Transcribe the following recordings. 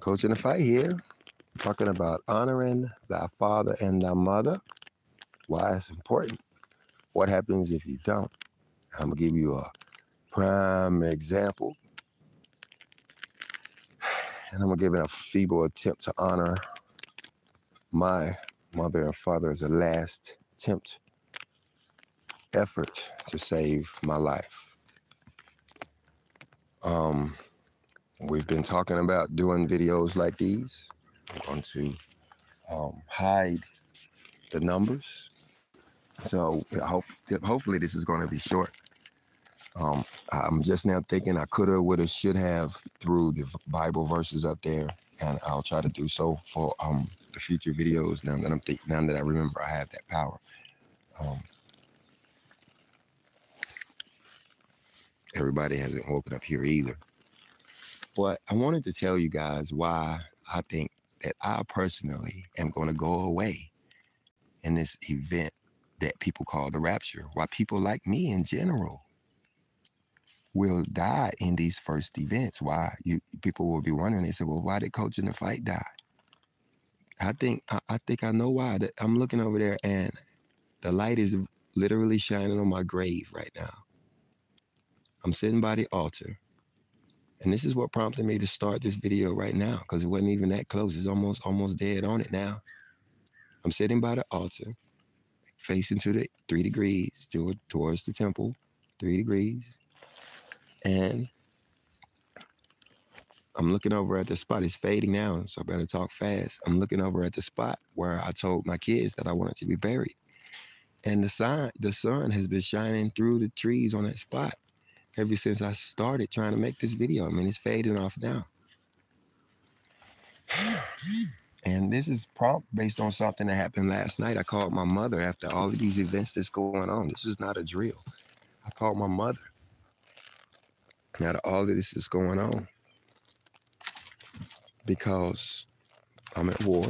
Coach in the fight here, talking about honoring thy father and thy mother. Why it's important. What happens if you don't? I'm gonna give you a prime example. And I'm gonna give it a feeble attempt to honor my mother and father as a last attempt, effort to save my life. Um, we've been talking about doing videos like these. I'm going to um, hide the numbers. So I hope, hopefully this is going to be short. Um, I'm just now thinking I could have, would have, should have through the Bible verses up there, and I'll try to do so for um, the future videos. Now that I'm now that I remember, I have that power. Um, everybody hasn't woken up here either. But I wanted to tell you guys why I think that I personally am going to go away in this event that people call the rapture. Why people like me in general will die in these first events. Why you people will be wondering. They say, "Well, why did Coach in the fight die?" I think I, I think I know why. I'm looking over there, and the light is literally shining on my grave right now. I'm sitting by the altar. And this is what prompted me to start this video right now, because it wasn't even that close. It's almost almost dead on it now. I'm sitting by the altar, facing to the three degrees towards the temple, three degrees. And I'm looking over at the spot. It's fading now, so I better talk fast. I'm looking over at the spot where I told my kids that I wanted to be buried. And the sun, the sun has been shining through the trees on that spot ever since I started trying to make this video. I mean, it's fading off now. And this is prompt based on something that happened last night. I called my mother after all of these events that's going on. This is not a drill. I called my mother. Now that all of this is going on, because I'm at war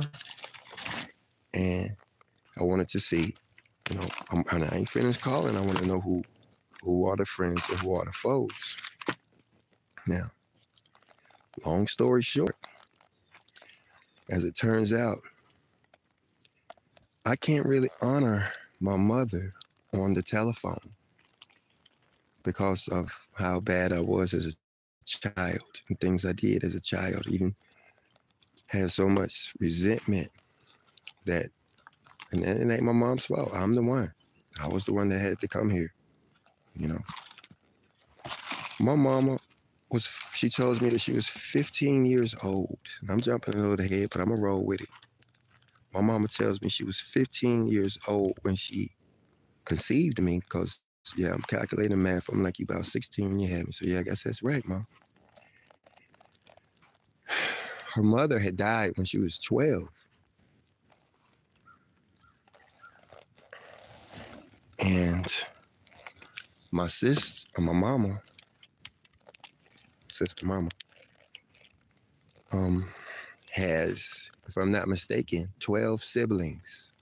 and I wanted to see, you know, I'm, and I ain't finished calling. I want to know who who are the friends and who are the foes. Now, long story short, as it turns out, I can't really honor my mother on the telephone because of how bad I was as a child and things I did as a child. Even had so much resentment that, and it ain't my mom's fault. I'm the one. I was the one that had to come here you know. My mama was, she tells me that she was 15 years old. And I'm jumping a little ahead, but I'm going to roll with it. My mama tells me she was 15 years old when she conceived me because, yeah, I'm calculating math. I'm like, you about 16 when you had me. So, yeah, I guess that's right, mom. Her mother had died when she was 12. And my sis or my mama, sister mama, um, has, if I'm not mistaken, 12 siblings,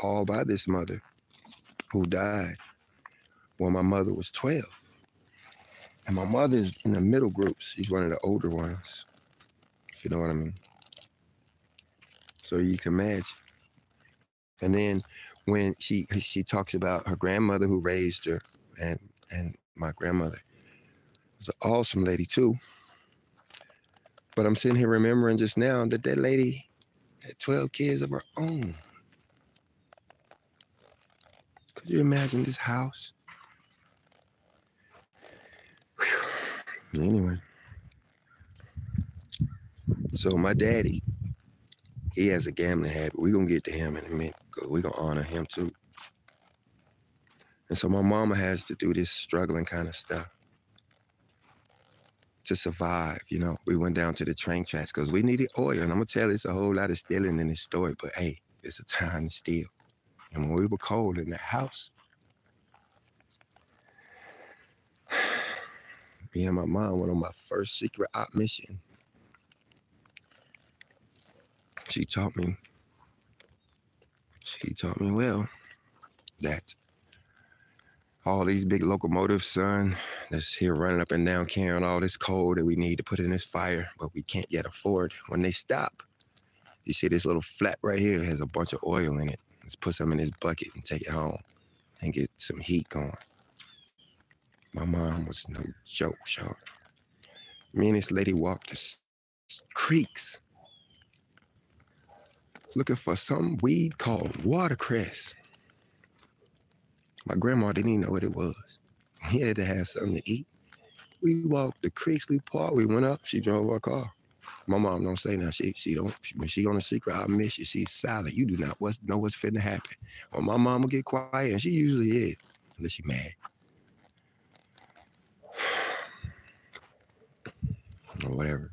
all by this mother who died when my mother was 12. And my mother's in the middle group. She's one of the older ones, if you know what I mean. So you can imagine. And then when she she talks about her grandmother who raised her and and my grandmother was an awesome lady too. But I'm sitting here remembering just now that that lady had 12 kids of her own. Could you imagine this house? Whew. Anyway. So my daddy, he has a gambling habit. We're gonna get to him in a minute we're gonna honor him too. And so my mama has to do this struggling kind of stuff to survive. You know, we went down to the train tracks because we needed oil. And I'm gonna tell you, it's a whole lot of stealing in this story, but hey, it's a time to steal. And when we were cold in that house, me and my mom went on my first secret op mission. She taught me, she taught me well that all these big locomotives, son, that's here running up and down carrying all this coal that we need to put in this fire, but we can't yet afford. When they stop, you see this little flat right here has a bunch of oil in it. Let's put some in this bucket and take it home and get some heat going. My mom was no joke, y'all. Me and this lady walked the creeks looking for some weed called watercress. My grandma didn't even know what it was. He had to have something to eat. We walked the creeks, we parked, we went up, she drove our car. My mom don't say nothing. She, she don't, she, when she on a secret, I miss you. She's silent. You do not what's, know what's finna happen. When my mom will get quiet, and she usually is, unless she mad. or whatever.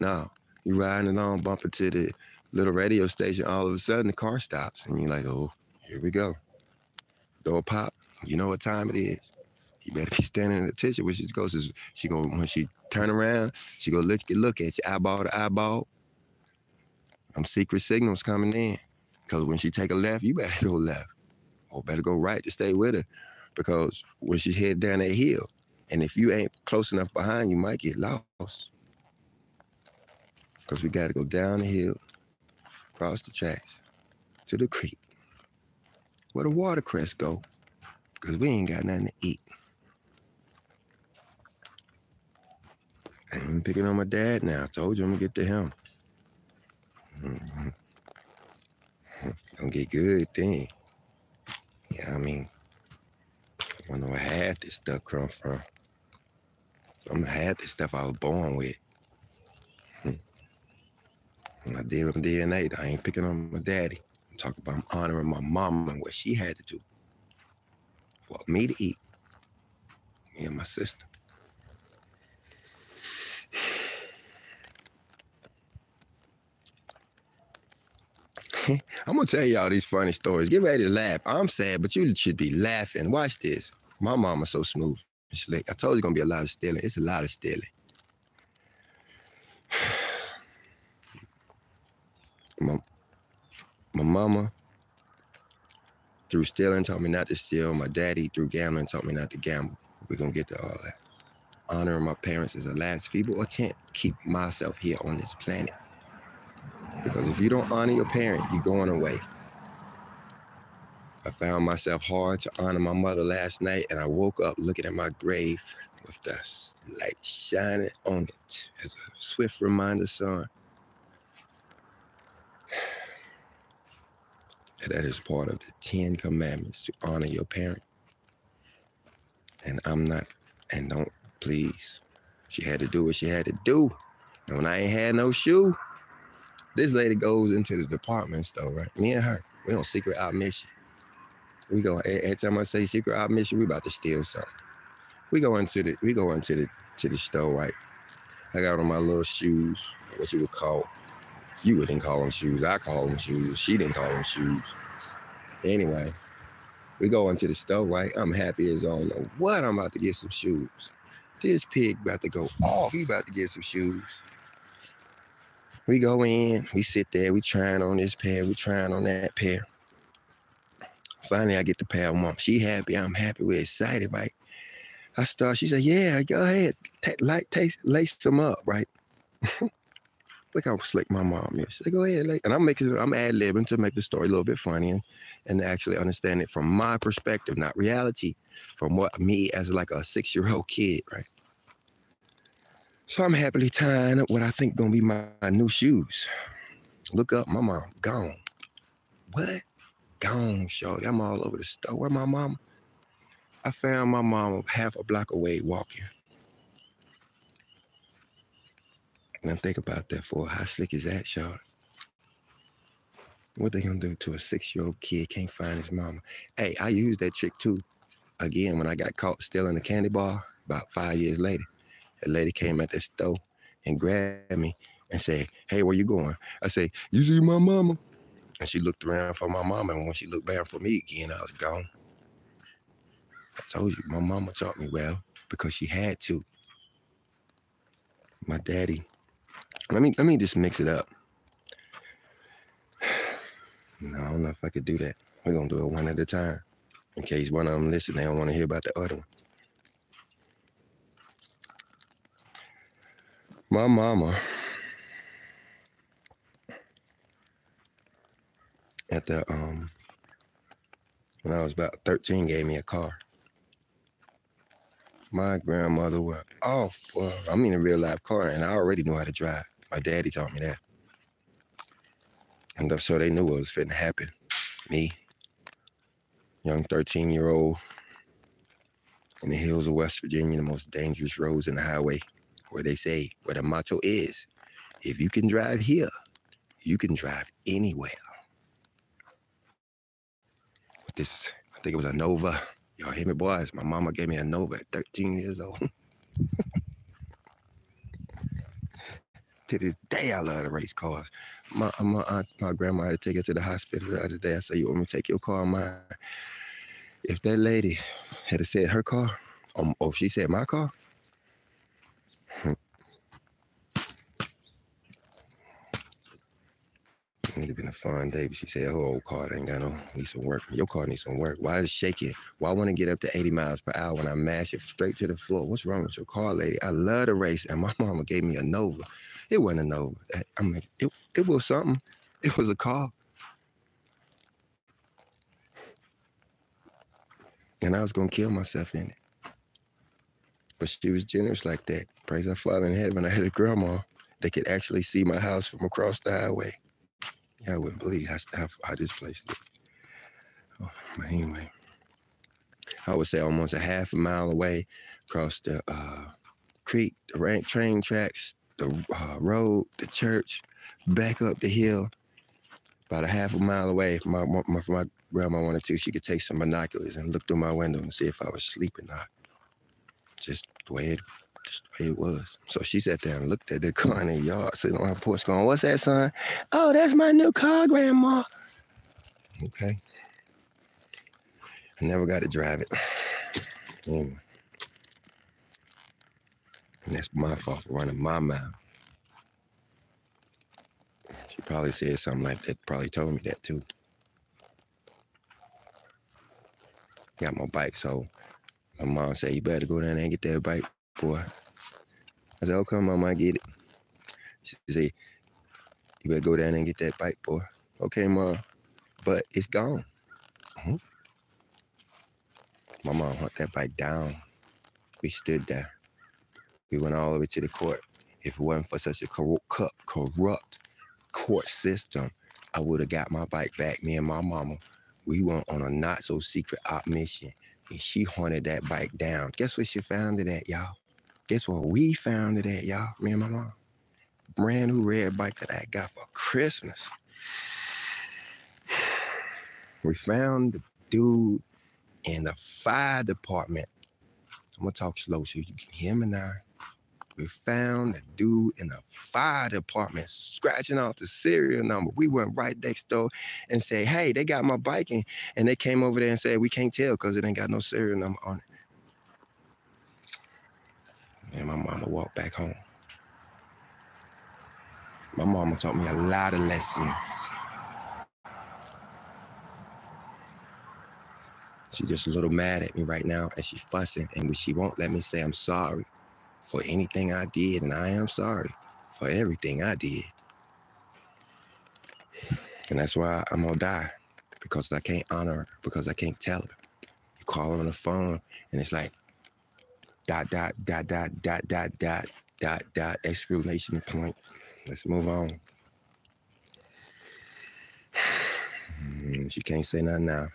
Now, you riding along, bumping to the little radio station. All of a sudden, the car stops, and you're like, "Oh, here we go." Door pop. You know what time it is. You better be standing at attention when she goes. She go when she turn around. She go look look at you eyeball to eyeball. Some secret signals coming in. Cause when she take a left, you better go left, or better go right to stay with her. Because when she head down that hill, and if you ain't close enough behind, you might get lost. Because we got to go down the hill, across the tracks, to the creek, where the watercress go. Because we ain't got nothing to eat. I ain't picking on my dad now. I told you I'm to get to him. Gonna get good then. Yeah, I mean, I wonder where half this stuff come from. I'm gonna have this stuff I was born with. I deal with DNA, I ain't picking on my daddy. I'm talking about I'm honoring my mom and what she had to do for me to eat. Me and my sister. I'm gonna tell y'all these funny stories. Get ready to laugh. I'm sad, but you should be laughing. Watch this. My mama's so smooth. I told you, it's gonna be a lot of stealing. It's a lot of stealing. my, my mama through stealing taught me not to steal. My daddy through gambling taught me not to gamble. We're gonna get to all that. Honoring my parents is a last feeble attempt keep myself here on this planet. Because if you don't honor your parent, you're going away. I found myself hard to honor my mother last night, and I woke up looking at my grave with the light shining on it as a swift reminder, son. That is part of the Ten Commandments to honor your parent. And I'm not, and don't, please. She had to do what she had to do. And when I ain't had no shoe, this lady goes into the department store, right? Me and her, we on secret out mission. We go every time I say secret op mission, we about to steal something. We go into the we go into the to the store, right? I got on my little shoes, what you would call you wouldn't call them shoes. I call them shoes. She didn't call them shoes. Anyway, we go into the store, right? I'm happy as I don't know what I'm about to get some shoes. This pig about to go off. He about to get some shoes. We go in, we sit there, we trying on this pair, we trying on that pair. Finally, I get the pair mom. She happy. I'm happy. We're excited, right? I start. She said, "Yeah, go ahead, T- like, taste, lace them up, right?" Look how slick my mom is. Said, "Go ahead," like, and I'm making, I'm ad libbing to make the story a little bit funny and, and actually understand it from my perspective, not reality, from what me as like a six year old kid, right? So I'm happily tying up what I think gonna be my, my new shoes. Look up, my mom gone. What? gone, shorty. I'm all over the store. Where my mom? I found my mom half a block away walking. Now think about that for how slick is that, y'all? What they gonna do to a six-year-old kid can't find his mama? Hey, I used that trick too. Again, when I got caught stealing a candy bar about five years later, a lady came at the store and grabbed me and said, Hey, where you going? I say, You see my mama? And she looked around for my mama, and when she looked back for me again, I was gone. I told you, my mama taught me well because she had to. My daddy, let me let me just mix it up. No, I don't know if I could do that. We're gonna do it one at a time. In case one of them listen, they don't want to hear about the other one. My mama at the um when I was about 13 gave me a car. My grandmother was off. Well, I mean a real life car, and I already knew how to drive. My daddy taught me that. And so they knew what was fitting to happen. Me, young 13 year old in the hills of West Virginia, the most dangerous roads in the highway, where they say, where the motto is, if you can drive here, you can drive anywhere. With this, I think it was a Nova. Y'all hear me, boys? My mama gave me a Nova at 13 years old. to this day, I love the race cars. My my aunt, my grandma had to take her to the hospital the other day. I said, "You want me to take your car, mine?" If that lady had to said her car, um, or if she said my car, It'd have been a fun day, but she said, "Oh, old car ain't got no need some work. Your car needs some work. Why is it shaking? Why want to get up to 80 miles per hour when I mash it straight to the floor? What's wrong with your car, lady? I love to race, and my mama gave me a Nova. It wasn't a Nova. I mean, it, it was something. It was a car. And I was gonna kill myself in it. But she was generous like that. Praise our Father in heaven. I had a grandma that could actually see my house from across the highway. Yeah, I wouldn't believe how, how, how this place looked. Oh, anyway, I would say almost a half a mile away across the uh, creek, the train tracks, the uh, road, the church, back up the hill, about a half a mile away. My, my, my grandma wanted to, she could take some binoculars and look through my window and see if I was asleep or not. Just the way it it was. So she sat there and looked at the car in the yard, sitting on her porch, going, "What's that, son? Oh, that's my new car, Grandma." Okay. I never got to drive it. Anyway. And that's my fault for running my mouth. She probably said something like that, probably told me that too. Got my bike, so my mom said, You better go down there and get that bike boy. I said, okay, mom, I get it. She said, you better go down and get that bike, boy. Okay, mom. But it's gone. Mm-hmm. My mom that bike down. We stood there. We went all the way to the court. If it wasn't for such a corrupt, corrupt court system, I would have got my bike back. Me and my mama, we went on a not so secret op mission, and she hunted that bike down. Guess what she found it at, y'all? Guess what we found it at, y'all? Me and my mom. Brand new red bike that I got for Christmas. We found the dude in the fire department. I'm gonna talk slow so you can hear me now. We found the dude in the fire department scratching off the serial number. We went right next door and said, hey, they got my bike and, and they came over there and said, we can't tell because it ain't got no serial number on it. And my mama walked back home. My mama taught me a lot of lessons. She's just a little mad at me right now and she's fussing and she won't let me say I'm sorry for anything I did and I am sorry for everything I did. And that's why I'm gonna die because I can't honor her, because I can't tell her. You call her on the phone and it's like, dot, dot, dot, dot, dot, dot, dot, dot, dot, exclamation point. Let's move on. She can't say nothing now.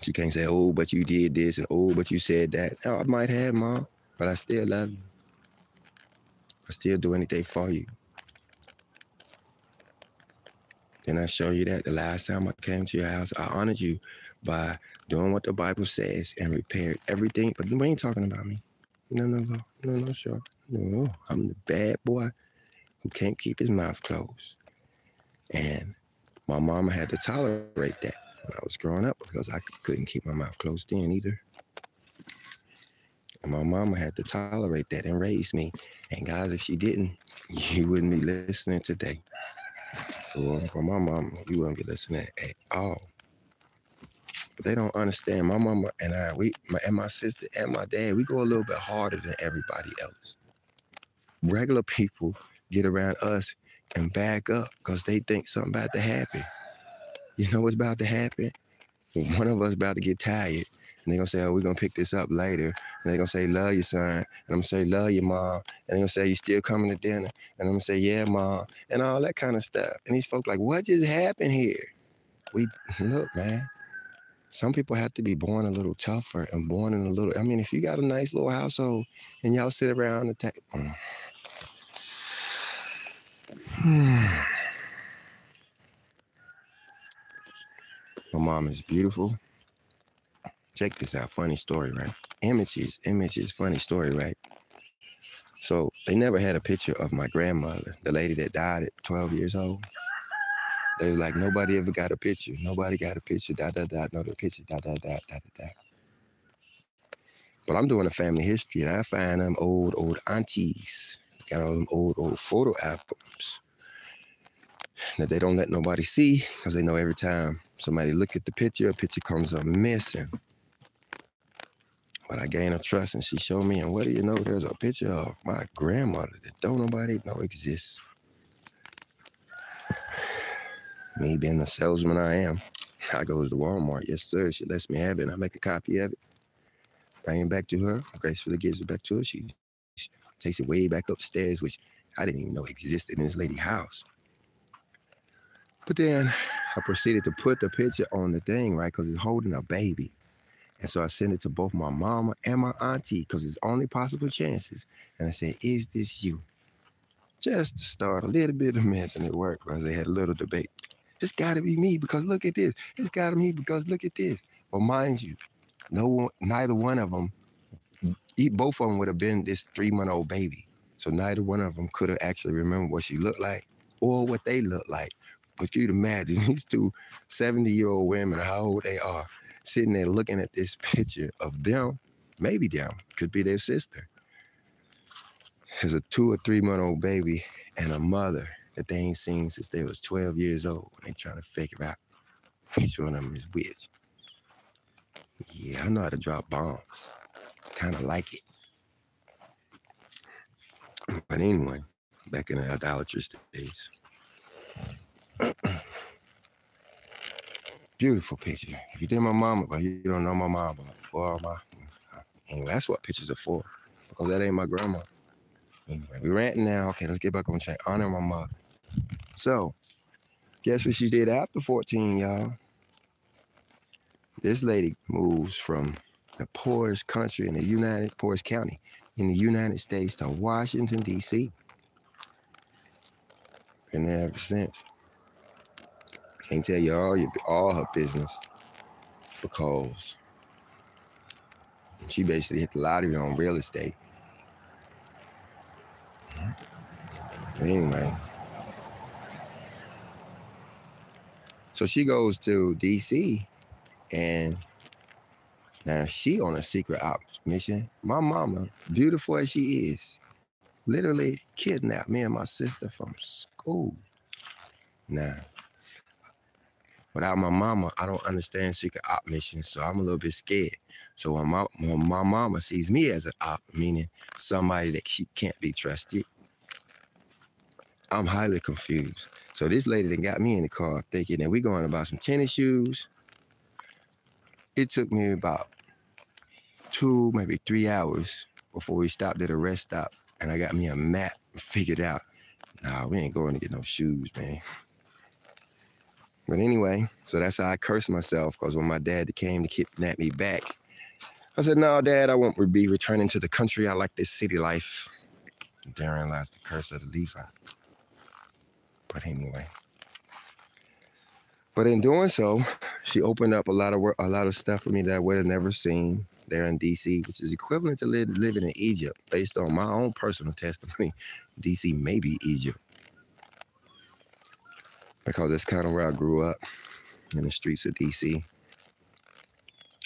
She can't say, oh, but you did this and oh, but you said that. Oh, I might have, mom, but I still love you. I still do anything for you. Then I show you that the last time I came to your house, I honored you by doing what the Bible says and repaired everything. But we ain't talking about me. No, no, no, no, no, sure. No, I'm the bad boy who can't keep his mouth closed. And my mama had to tolerate that when I was growing up because I couldn't keep my mouth closed then either. And my mama had to tolerate that and raise me. And guys, if she didn't, you wouldn't be listening today. For, for my mama, you wouldn't be listening at all. But they don't understand. My mama and I, we, my, and my sister and my dad, we go a little bit harder than everybody else. Regular people get around us and back up because they think something about to happen. You know what's about to happen? One of us about to get tired and they're gonna say, oh, we're gonna pick this up later. And they're gonna say, love your son. And I'm gonna say, love your mom. And they're gonna say, you still coming to dinner? And I'm gonna say, yeah, mom. And all that kind of stuff. And these folks like, what just happened here? We look, man. Some people have to be born a little tougher and born in a little. I mean, if you got a nice little household and y'all sit around the table. Mm. My mom is beautiful. Check this out. Funny story, right? Images, images, funny story, right? So they never had a picture of my grandmother, the lady that died at 12 years old. They was like, nobody ever got a picture. Nobody got a picture. Da da da. No, the picture. Da da da da da da. But I'm doing a family history, and I find them old old aunties. Got all them old old photo albums that they don't let nobody see because they know every time somebody look at the picture, a picture comes up missing. But I gained her trust and she showed me, and what do you know? There's a picture of my grandmother that don't nobody know exists. Me being the salesman I am, I goes to Walmart. Yes, sir. She lets me have it. I make a copy of it, bring it back to her. gracefully gives it back to her. She, she takes it way back upstairs, which I didn't even know existed in this lady's house. But then I proceeded to put the picture on the thing, right? Because it's holding a baby. And so I sent it to both my mama and my auntie because it's only possible chances. And I said, Is this you? Just to start a little bit of mess, and it worked because they had a little debate. It's got to be me because look at this. It's got to be me because look at this. But mind you, no one, neither one of them, both of them would have been this three month old baby. So neither one of them could have actually remembered what she looked like or what they looked like. But you'd imagine these two 70 year old women, how old they are, sitting there looking at this picture of them, maybe them, could be their sister. There's a two or three month old baby and a mother that they ain't seen since they was 12 years old. And they trying to figure out which one of them is which. Yeah, I know how to drop bombs. Kind of like it. But anyway, back in the idolatrous days. Beautiful picture. If you did my mama, but you don't know my mama, boy, my. Uh, anyway, that's what pictures are for. Because that ain't my grandma. Anyway, we ranting now. Okay, let's get back on track. Honor my mother. So, guess what she did after 14, y'all? This lady moves from the poorest country in the United, poorest county in the United States to Washington, D.C. Been there ever since. Can't tell you all your all her business because she basically hit the lottery on real estate. Anyway. So she goes to DC and now she on a secret ops mission. My mama, beautiful as she is, literally kidnapped me and my sister from school. Now, Without my mama, I don't understand secret op missions, so I'm a little bit scared. So when my, when my mama sees me as an op, meaning somebody that she can't be trusted, I'm highly confused. So this lady that got me in the car thinking that we going to buy some tennis shoes. It took me about two, maybe three hours before we stopped at a rest stop and I got me a map figured out. Nah, we ain't going to get no shoes, man. But anyway, so that's how I cursed myself because when my dad came to kidnap me back, I said, no, dad, I won't be returning to the country. I like this city life. And therein lies the curse of the Levi. But anyway. But in doing so, she opened up a lot of work, a lot of stuff for me that I would have never seen there in DC, which is equivalent to living in Egypt, based on my own personal testimony. DC may be Egypt because that's kind of where I grew up in the streets of DC.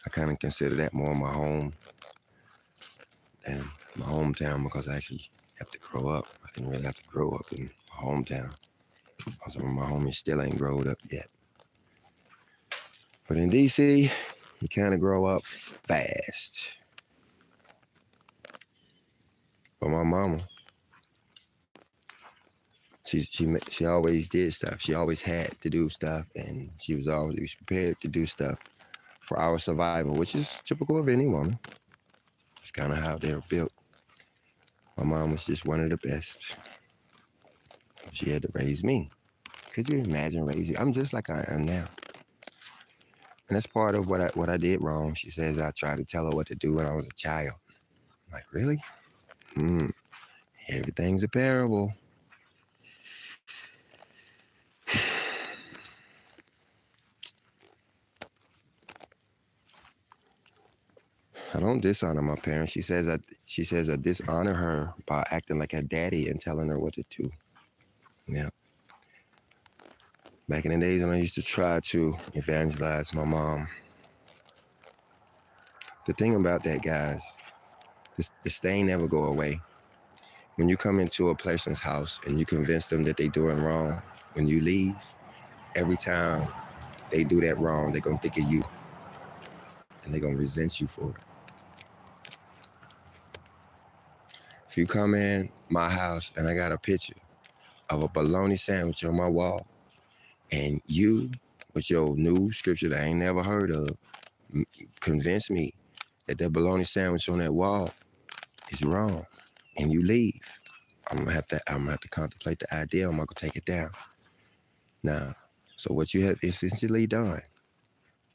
I kind of consider that more my home than my hometown because I actually have to grow up. I didn't really have to grow up in my hometown because my homies still ain't grown up yet. But in DC, you kind of grow up fast. But my mama, she she she always did stuff. She always had to do stuff, and she was always prepared to do stuff for our survival, which is typical of any woman. It's kind of how they're built. My mom was just one of the best. She had to raise me. Could you imagine raising? I'm just like I am now. And that's part of what I what I did wrong. She says I tried to tell her what to do when I was a child. I'm like, really? Hmm. Everything's a parable. I don't dishonor my parents. She says that she says I dishonor her by acting like a daddy and telling her what to do. Yeah. Back in the days when I used to try to evangelize my mom. The thing about that, guys, this, the stain never go away. When you come into a person's house and you convince them that they're doing wrong, when you leave, every time they do that wrong, they're gonna think of you. And they're gonna resent you for it. If you come in my house and I got a picture of a bologna sandwich on my wall, and you, with your new scripture that I ain't never heard of, convince me that that bologna sandwich on that wall is wrong, and you leave, I'm gonna have to I'm gonna have to contemplate the idea. I'm gonna take it down. Now, so what you have essentially done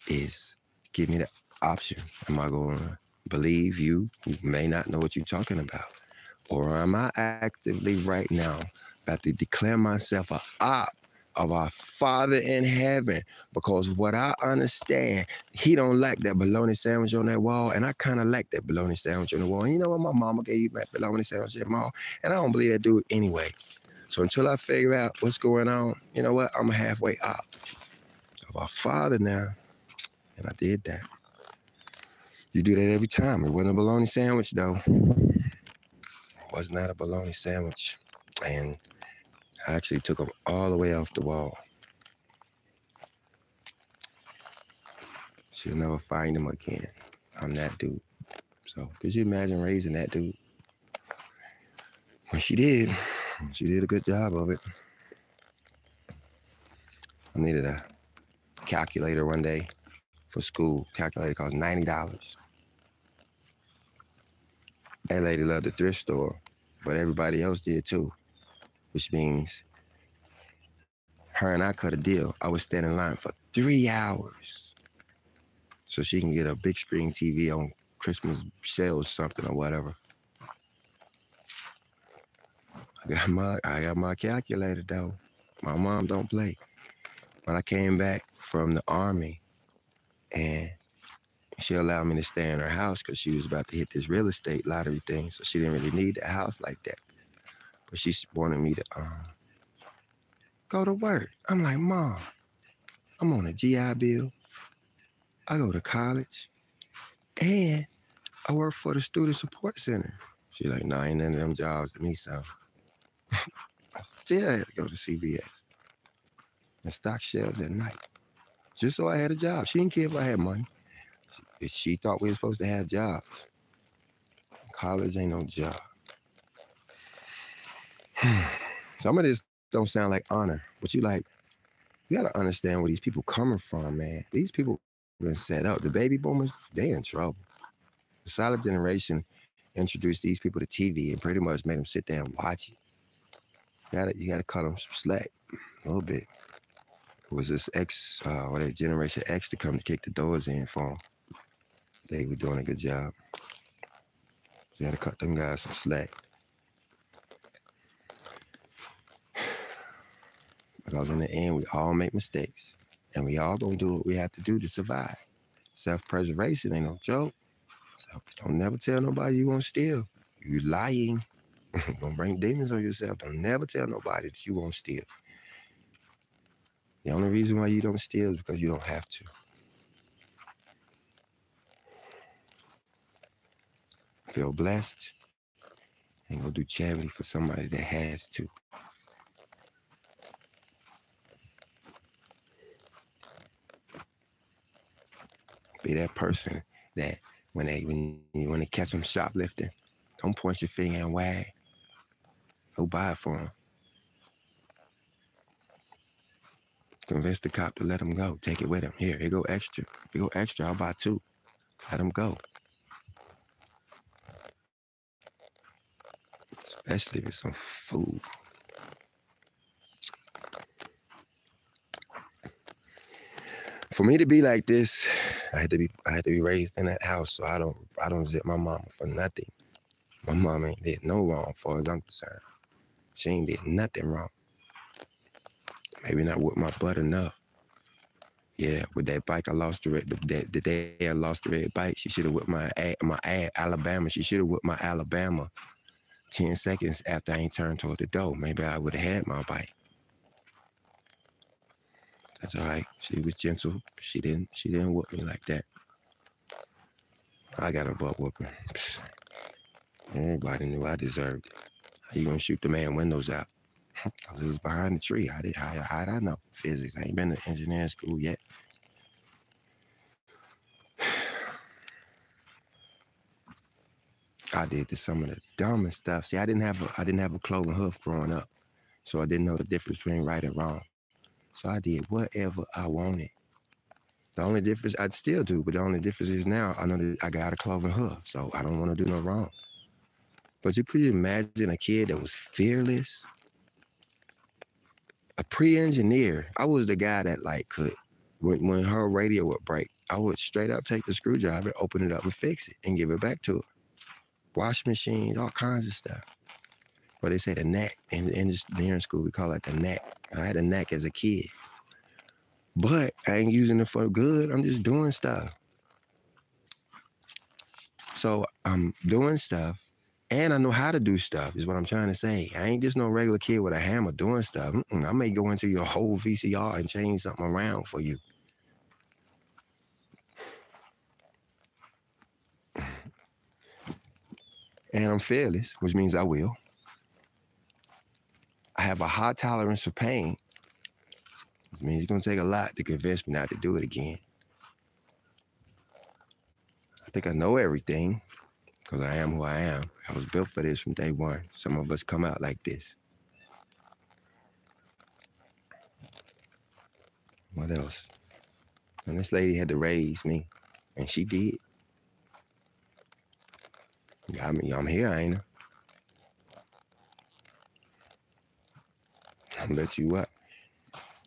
is give me the option. Am I to believe you? You may not know what you're talking about. Or am I actively right now about to declare myself a op of our Father in heaven? Because what I understand, he don't like that bologna sandwich on that wall, and I kind of like that bologna sandwich on the wall. And you know what? My mama gave me that bologna sandwich at the mall, and I don't believe that dude anyway. So until I figure out what's going on, you know what? I'm a halfway up of our Father now, and I did that. You do that every time. It wasn't a bologna sandwich though It was not that a bologna sandwich. And I actually took them all the way off the wall. She'll never find them again. I'm that dude. So could you imagine raising that dude? Well, she did. She did a good job of it. I needed a calculator one day for school. Calculator cost $90. That lady loved the thrift store but everybody else did too, which means her and I cut a deal. I would stand in line for three hours so she can get a big screen TV on Christmas sales, something or whatever. I got my I got my calculator though. My mom don't play. When I came back from the army and she allowed me to stay in her house because she was about to hit this real estate lottery thing. So she didn't really need a house like that. But she wanted me to um, go to work. I'm like, Mom, I'm on a GI Bill. I go to college. And I work for the Student Support Center. She's like, no, ain't none of them jobs to me, son. I still had to go to CVS and stock shelves at night. Just so I had a job. She didn't care if I had money she thought we were supposed to have jobs. College ain't no job. Some of this don't sound like honor, but you like, you gotta understand where these people coming from, man. These people been set up. The baby boomers, they in trouble. The silent generation introduced these people to TV and pretty much made them sit there and watch it. You gotta, you gotta cut them some slack a little bit. It was this X, uh, what that Generation X to come to kick the doors in for them. They were doing a good job. You gotta cut them guys some slack. Because in the end, we all make mistakes. And we all gonna do what we have to do to survive. Self-preservation ain't no joke. So don't never tell nobody you gonna steal. You lying. you gonna bring demons on yourself. Don't never tell nobody that you won't steal. The only reason why you don't steal is because you don't have to. feel blessed and go do charity for somebody that has to. Be that person that when they when you want to catch them shoplifting, don't point your finger and wag. Go buy it for them. Convince the cop to let him go. Take it with him. Here, here go extra. Here go extra. I'll buy two. Let him go. Especially with some food. For me to be like this, I had to be I had to be raised in that house, so I don't I don't zip my mama for nothing. My mom ain't did no wrong, far as I'm concerned. She ain't did nothing wrong. Maybe not with my butt enough. Yeah, with that bike, I lost the red. The, the day I lost the red bike, she should have whipped my my ad, Alabama. She should have whipped my Alabama. Ten seconds after I ain't turned toward the door, maybe I would have had my bike. All right. She was gentle. She didn't. She didn't whoop me like that. I got a butt whooping. Everybody knew I deserved it. How you gonna shoot the man windows out? Cause it was behind the tree. How did how, how I know physics? I ain't been to engineering school yet. I did some of the dumbest stuff. See, I didn't have a, I didn't have a cloven hoof growing up, so I didn't know the difference between right and wrong. So I did whatever I wanted. The only difference I'd still do, but the only difference is now I know that I got a cloven hoof, so I don't want to do no wrong. But you could imagine a kid that was fearless, a pre-engineer. I was the guy that like could when when her radio would break, I would straight up take the screwdriver, open it up and fix it and give it back to her. Wash machines, all kinds of stuff. They say the knack in engineering school, we call it the knack. I had a knack as a kid. But I ain't using it for good. I'm just doing stuff. So I'm doing stuff and I know how to do stuff, is what I'm trying to say. I ain't just no regular kid with a hammer doing stuff. Mm-mm, I may go into your whole VCR and change something around for you. And I'm fearless, which means I will. I have a high tolerance for pain, which means it's gonna take a lot to convince me not to do it again. I think I know everything, because I am who I am. I was built for this from day one. Some of us come out like this. What else? And this lady had to raise me, and she did. I mean, I'm here, ain't I? I bet you what.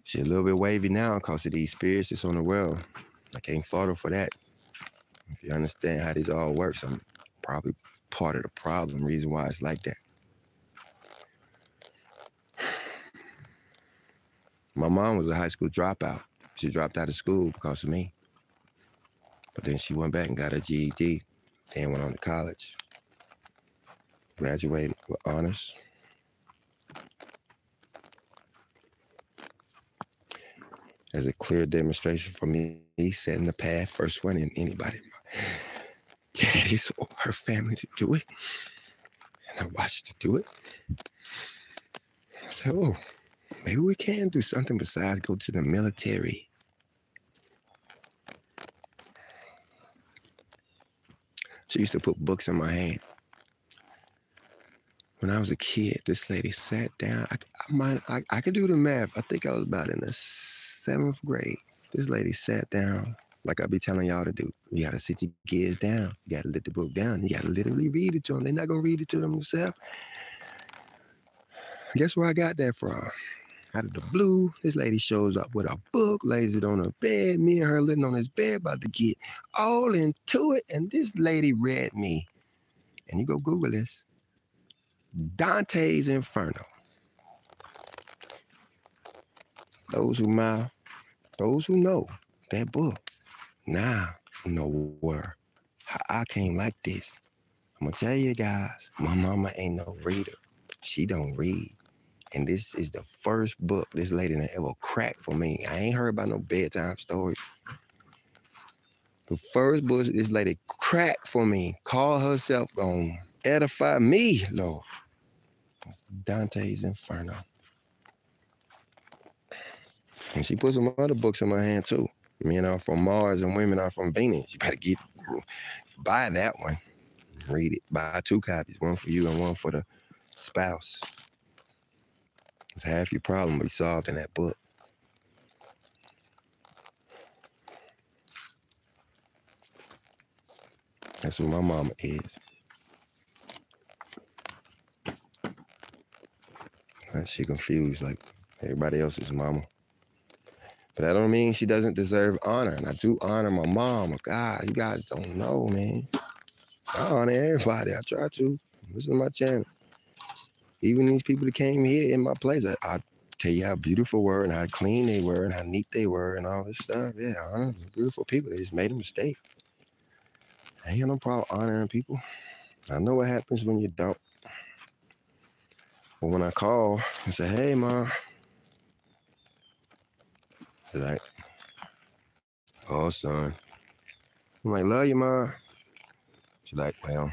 She a little bit wavy now because of these spirits that's on the world. I can't fault her for that. If you understand how this all works, I'm probably part of the problem, reason why it's like that. My mom was a high school dropout. She dropped out of school because of me. But then she went back and got a GED, then went on to college. Graduated with honors. As a clear demonstration for me setting the path, first one in anybody daddies or her family to do it. And I watched her do it. I said, oh, maybe we can do something besides go to the military. She used to put books in my hand. When I was a kid, this lady sat down. I, I, I, I could do the math. I think I was about in the seventh grade. This lady sat down like I be telling y'all to do. You gotta sit your kids down. You gotta let the book down. You gotta literally read it to them. They're not gonna read it to them themselves. Guess where I got that from? Out of the blue, this lady shows up with a book, lays it on her bed. Me and her living on this bed, about to get all into it. And this lady read me. And you go Google this. Dante's Inferno. Those who mouth, those who know that book now know where I came like this. I'm gonna tell you guys, my mama ain't no reader. She don't read. And this is the first book this lady that ever cracked for me. I ain't heard about no bedtime stories. The first book this lady cracked for me, called herself gonna edify me, Lord. Dante's Inferno. And she put some other books in my hand too. Men are from Mars and women are from Venus. You better get buy that one. Read it. Buy two copies, one for you and one for the spouse. It's half your problem be solved in that book. That's who my mama is. She confused like everybody else's mama. But that don't mean she doesn't deserve honor. And I do honor my mom. God, you guys don't know, man. I honor everybody. I try to. Listen to my channel. Even these people that came here in my place, I, I tell you how beautiful were and how clean they were and how neat they were and all this stuff. Yeah, honor beautiful people. They just made a mistake. I ain't no problem honoring people. I know what happens when you don't. But when I call and say, hey, mom, she's like, oh, son. I'm like, love you, mom. She's like, well,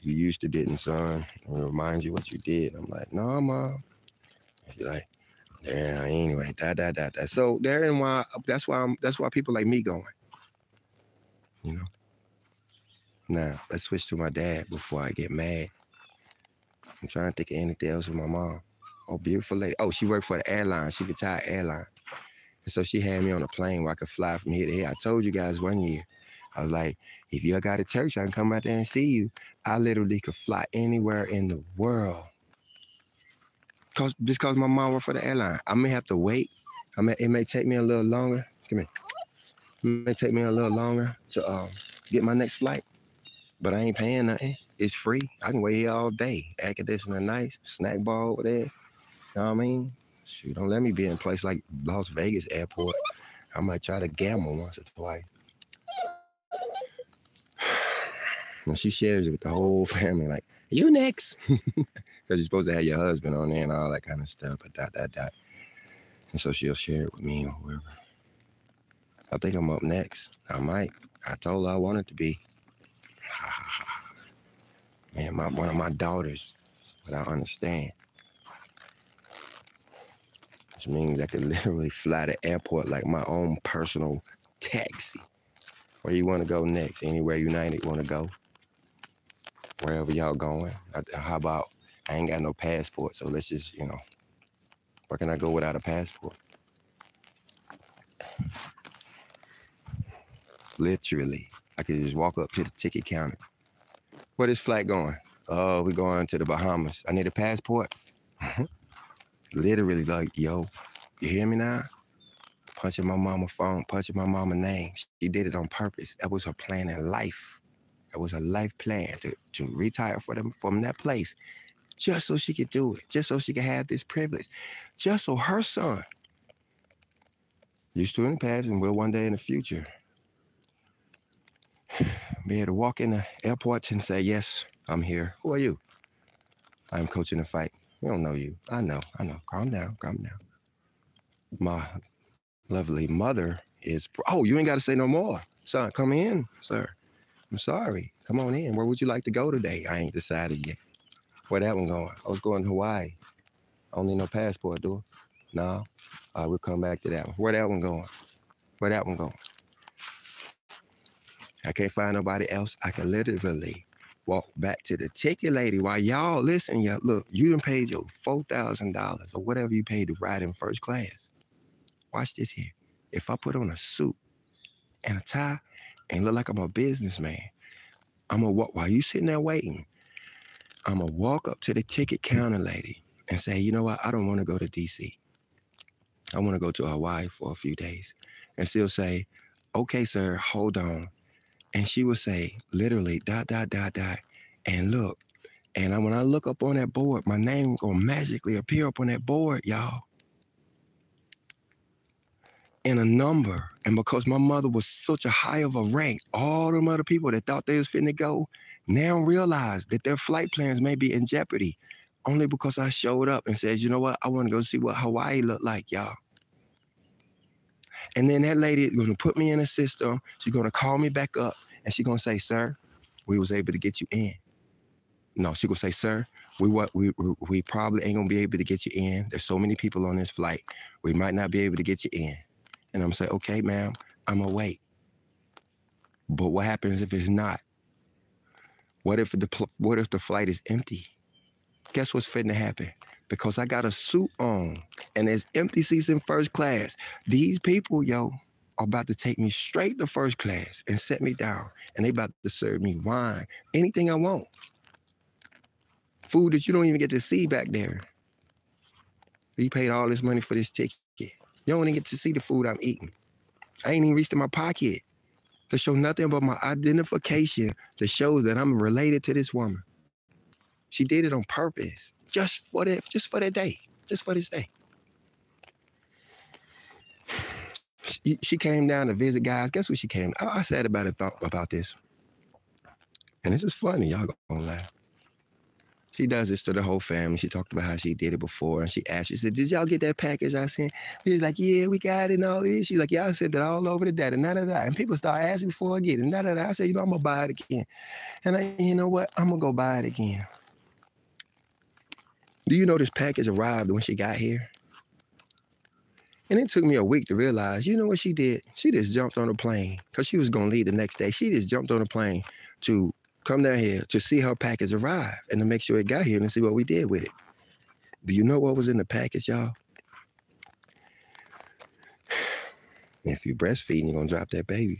you used to didn't, son. It reminds you what you did. I'm like, no, mom. She's like, yeah, anyway, da da da da. So therein why that's why I'm that's why people like me going. You know. Now let's switch to my dad before I get mad. I'm trying to think of anything else with my mom. Oh, beautiful lady. Oh, she worked for the airline. She retired airline. And so she had me on a plane where I could fly from here to here. I told you guys one year. I was like, if y'all got a church, I can come out there and see you. I literally could fly anywhere in the world. Cause just cause my mom worked for the airline. I may have to wait. I may it may take me a little longer. Come here. It may take me a little longer to um, get my next flight. But I ain't paying nothing. It's free. I can wait here all day. Air conditioning nice, snack bar over there. You know what I mean? Shoot, don't let me be in a place like Las Vegas airport. I might try to gamble once or twice. And she shares it with the whole family, like, you next. Because you're supposed to have your husband on there and all that kind of stuff, but dot, dot, dot. And so she'll share it with me or whoever. I think I'm up next. I might. I told her I wanted to be. Man, my one of my daughters, but I understand. Which means I could literally fly to airport like my own personal taxi. Where you want to go next? Anywhere United want to go? Wherever y'all going? How about I ain't got no passport, so let's just, you know, where can I go without a passport? Literally, I could just walk up to the ticket counter. Where this flight going? Oh, we're going to the Bahamas. I need a passport. Literally, like, yo, you hear me now? Punching my mama phone, punching my mama name. She did it on purpose. That was her plan in life. That was her life plan to, to retire for them from that place. Just so she could do it. Just so she could have this privilege. Just so her son used to in the past and will one day in the future be able to walk in the airport and say, Yes, I'm here. Who are you? I'm coaching a fight. We don't know you. I know, I know. Calm down, calm down. My lovely mother is, oh, you ain't got to say no more. Son, come in, sir. I'm sorry. Come on in. Where would you like to go today? I ain't decided yet. Where that one going? I was going to Hawaii. I don't need no passport, do I? No. I we'll come back to that one. Where that one going? Where that one going? I can't find nobody else. I can literally walk back to the ticket lady while y'all listen. Y'all look, you done paid your four thousand dollars or whatever you paid to ride in first class. Watch this here. If I put on a suit and a tie and look like I'm a businessman, I'm gonna walk while you sitting there waiting. I'm gonna walk up to the ticket counter lady and say, you know what? I don't want to go to DC. I want to go to Hawaii for a few days. And she'll say, okay, sir, hold on and she would say literally dot dot dot dot. And look and I, when i look up on that board my name gonna magically appear up on that board y'all. In a number. And because my mother was such a high of a rank all them other people that thought they was finna go now realize that their flight plans may be in jeopardy only because i showed up and said you know what? I want to go see what hawaii looked like y'all and then that lady is going to put me in a system. She's going to call me back up and she gonna say, "Sir, we was able to get you in." No, she gonna say, "Sir, we what we we probably ain't gonna be able to get you in. There's so many people on this flight. We might not be able to get you in." And I'm say, "Okay, ma'am, I'm gonna wait. But what happens if it's not? What if the what if the flight is empty? Guess what's fitting to happen? Because I got a suit on and there's empty seats in first class. These people, yo, are about to take me straight to first class and set me down. And they about to serve me wine, anything I want. Food that you don't even get to see back there. You paid all this money for this ticket. You don't even get to see the food I'm eating. I ain't even reached in my pocket to show nothing but my identification to show that I'm related to this woman. She did it on purpose, just for that, just for that day, just for this day. She, she came down to visit guys. Guess what she came? I, I said about it, thought about this. And this is funny. Y'all gonna laugh. She does this to the whole family. She talked about how she did it before. And she asked, she said, Did y'all get that package I sent? He's like, Yeah, we got it and all this. She's like, Yeah, I sent it all over the data, and none of that. And people start asking before I get it. None of that. I said, You know, I'm to buy it again. And I, you know what? I'm to go buy it again. Do you know this package arrived when she got here? And it took me a week to realize, you know what she did? She just jumped on a plane because she was going to leave the next day. She just jumped on a plane to come down here to see her package arrive and to make sure it got here and see what we did with it. Do you know what was in the package, y'all? If you're breastfeeding, you're gonna drop that baby.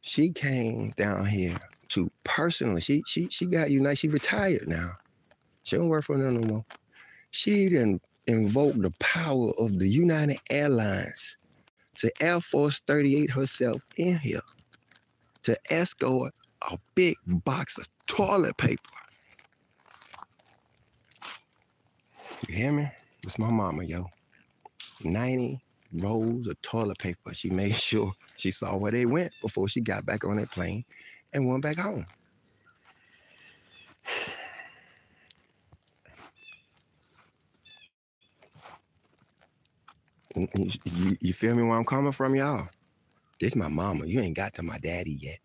She came down here to personally, she she she got united, she retired now. She don't work for them no more. She didn't invoke the power of the United Airlines to Air Force 38 herself in here to escort a big box of toilet paper. You hear me? It's my mama, yo. 90 rolls of toilet paper. She made sure she saw where they went before she got back on that plane and went back home. You, you, feel me where I'm coming from, y'all? This my mama. You ain't got to my daddy yet.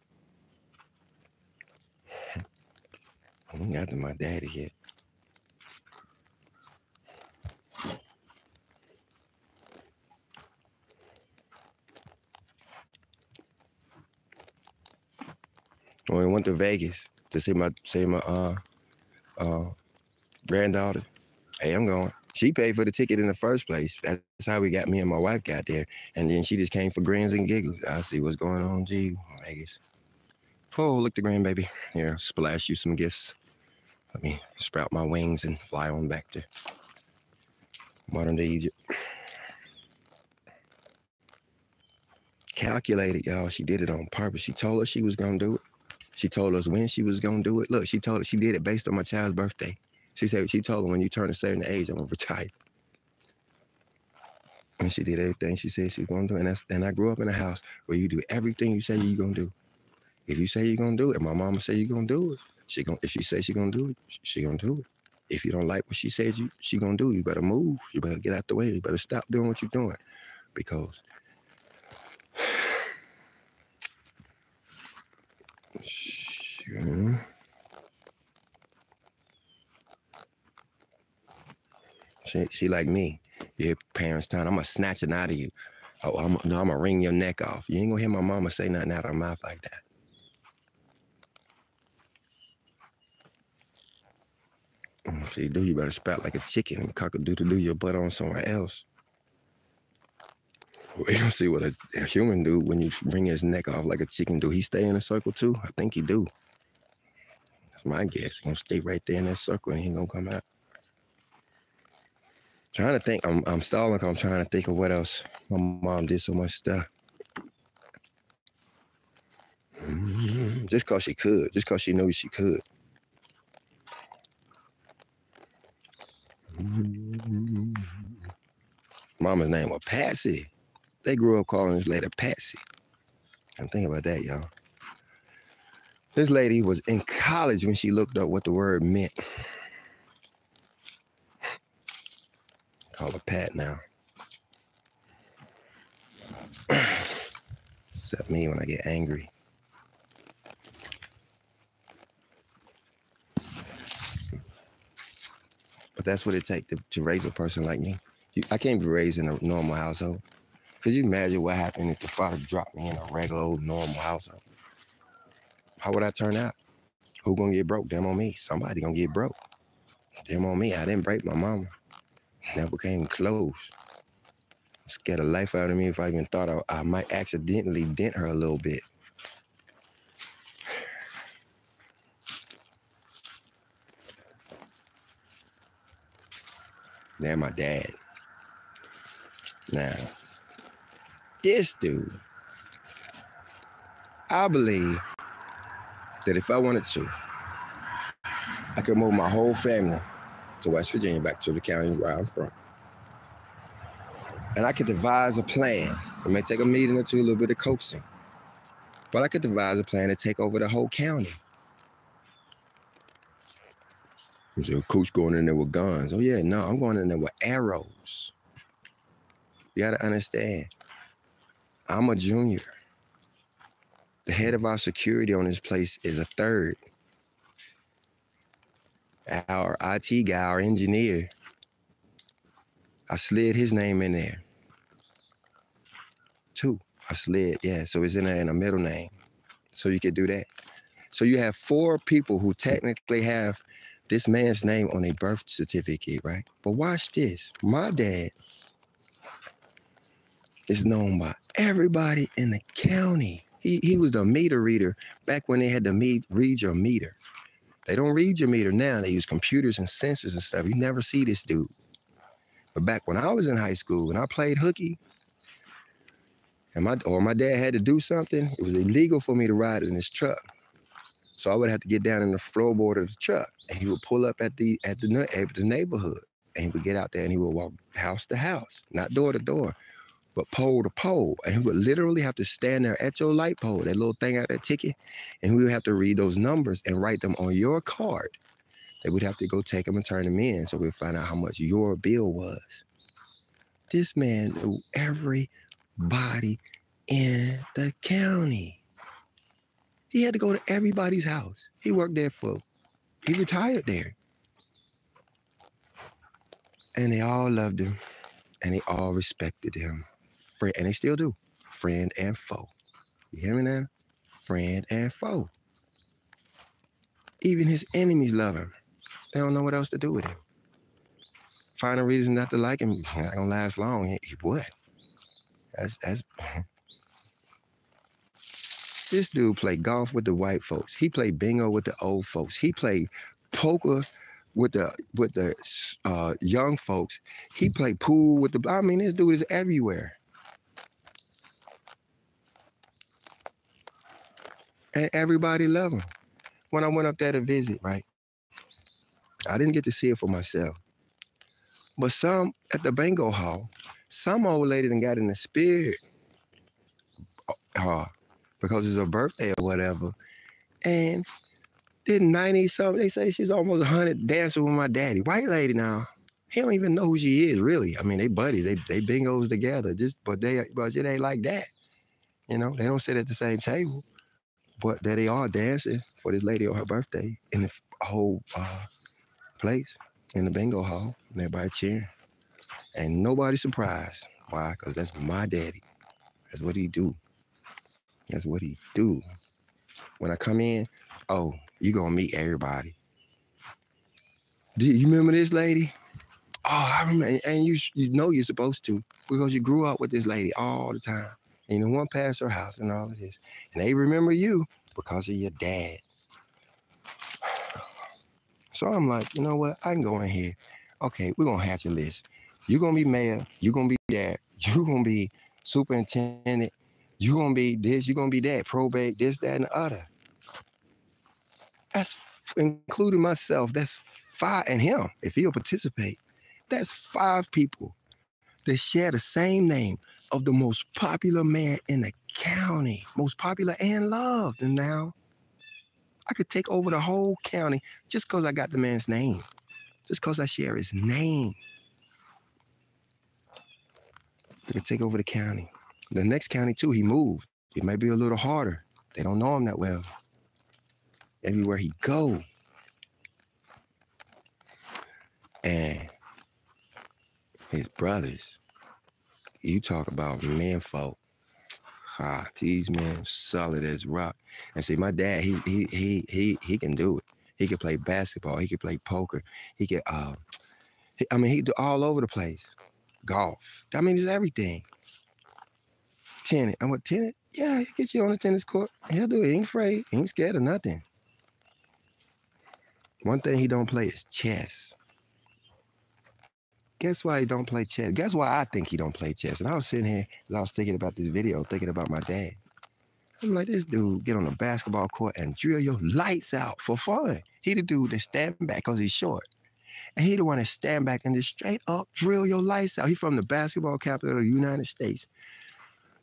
I ain't got to my daddy yet. When we went to Vegas to see my see my uh uh granddaughter. Hey, I'm going. She paid for the ticket in the first place. That's how we got me and my wife got there. And then she just came for grins and giggles. I see what's going on, G, Vegas. Oh, look the grandbaby. Here, splash you some gifts. Let me sprout my wings and fly on back to modern day Egypt. Calculated, y'all. She did it on purpose. She told us she was gonna do it. She told us when she was gonna do it. Look, she told us she did it based on my child's birthday. She said she told him when you turn a certain age, I'm gonna retire. And she did everything she said she was gonna do. And that's and I grew up in a house where you do everything you say you're gonna do. If you say you're gonna do it, my mama say you're gonna do it. She gonna if she says she gonna do it, she gonna do it. If you don't like what she says you she gonna do, you better move. You better get out the way. You better stop doing what you're doing. Because She, she like me. Your parents' time. I'm gonna snatch it out of you. Oh, I'm, no, I'm gonna wring your neck off. You ain't gonna hear my mama say nothing out of her mouth like that. Mm, if you do, you better sprout like a chicken and cock a doodle do your butt on somewhere else. We don't see what a, a, human do when you wring his neck off like a chicken. Do he stay in a circle too? I think he do. My guess. He gonna stay right there in that circle and he ain't gonna come out. Trying to think. I'm I'm stalling. I'm trying to think of what else. My mom did so much stuff. Mm-hmm. Just cause she could. Just cause she knew she could. Mm-hmm. Mama's name was Patsy. They grew up calling this lady Patsy. I'm thinking about that, y'all. This lady was in college when she looked up what the word meant. Call her Pat now. Except me when I get angry. But that's what it takes to, to raise a person like me. You, I can't be raised in a normal household Could you imagine what happened if the father dropped me in a regular old normal household? How would I turn out? Who gonna get broke? Them on me. Somebody gonna get broke. Them on me. I didn't break my mama. Never came close. Scared the life out of me if I even thought I, I might accidentally dent her a little bit. Then my dad. Now, this dude, I believe that if I wanted to, I could move my whole family to West Virginia, back to the county where I'm from. And I could devise a plan. It may take a meeting or two, a little bit of coaxing. But I could devise a plan to take over the whole county. Is a coach going in there with guns? Oh yeah, no, I'm going in there with arrows. You gotta understand. I'm a junior. The head of our security on this place is a third. Our IT guy, our engineer, I slid his name in there. Two. I slid, yeah. So it's in there in a middle name. So you could do that. So you have four people who technically have this man's name on a birth certificate, right? But watch this. My dad is known by everybody in the county. He, he was the meter reader back when they had to meet, read your meter. They don't read your meter now. They use computers and sensors and stuff. You never see this dude. But back when I was in high school and I played hooky, and my or my dad had to do something, it was illegal for me to ride in his truck. So I would have to get down in the floorboard of the truck, and he would pull up at the at the at the neighborhood, and he would get out there and he would walk house to house, not door to door, but pole to pole, and he would literally have to stand there at your light pole, that little thing out that ticket, and we would have to read those numbers and write them on your card. They would have to go take them and turn them in, so we'd find out how much your bill was. This man knew everybody in the county. He had to go to everybody's house. He worked there for, he retired there. And they all loved him and they all respected him. Friend, and they still do. Friend and foe. You hear me now? Friend and foe. Even his enemies love him. They don't know what else to do with him. Find a reason not to like him. Not gonna last long. He, what? That's that's this dude played golf with the white folks. He played bingo with the old folks. He played poker with the with the uh, young folks. He played pool with the. I mean, this dude is everywhere. And everybody love him. When I went up there to visit, right? I didn't get to see it for myself. But some at the bingo hall, some old lady done got in the spirit. Uh, because it's her birthday or whatever. And did 90 something, they say she's almost 100 dancing with my daddy. White lady now. He don't even know who she is, really. I mean, they buddies, they they bingos together. Just but they but it ain't like that. You know, they don't sit at the same table. But there they are dancing for this lady on her birthday in the whole uh, place in the bingo hall, and everybody cheering. And nobody surprised. Why? Because that's my daddy. That's what he do. That's what he do. When I come in, oh, you gonna meet everybody. Do you remember this lady? Oh, I remember, and you you know you're supposed to because you grew up with this lady all the time. And you one past her house and all of this, and they remember you because of your dad. So I'm like, you know what? I can go in here. Okay, we're gonna hatch a list. You're gonna be mayor. You're gonna be dad. You're gonna be superintendent. You're gonna be this, you're gonna be that, probate, this, that, and the other. That's including myself. That's five and him, if he'll participate. That's five people that share the same name of the most popular man in the county, most popular and loved. And now I could take over the whole county just because I got the man's name, just because I share his name. I could take over the county. The next county too, he moved. It might be a little harder. They don't know him that well. Everywhere he go. And his brothers, you talk about men folk. Ah, these men solid as rock. And see, my dad, he he he he he can do it. He can play basketball. He can play poker. He can uh, he, I mean, he do all over the place. Golf. I mean, it's everything. Tennis. I'm a tennis? Yeah, he get you on the tennis court. He'll do it. He ain't afraid. He ain't scared of nothing. One thing he don't play is chess. Guess why he don't play chess? Guess why I think he don't play chess? And I was sitting here, I was thinking about this video, thinking about my dad. I'm like, this dude get on the basketball court and drill your lights out for fun. He the dude that stand back because he's short. And he the one that stand back and just straight up drill your lights out. He from the basketball capital of the United States.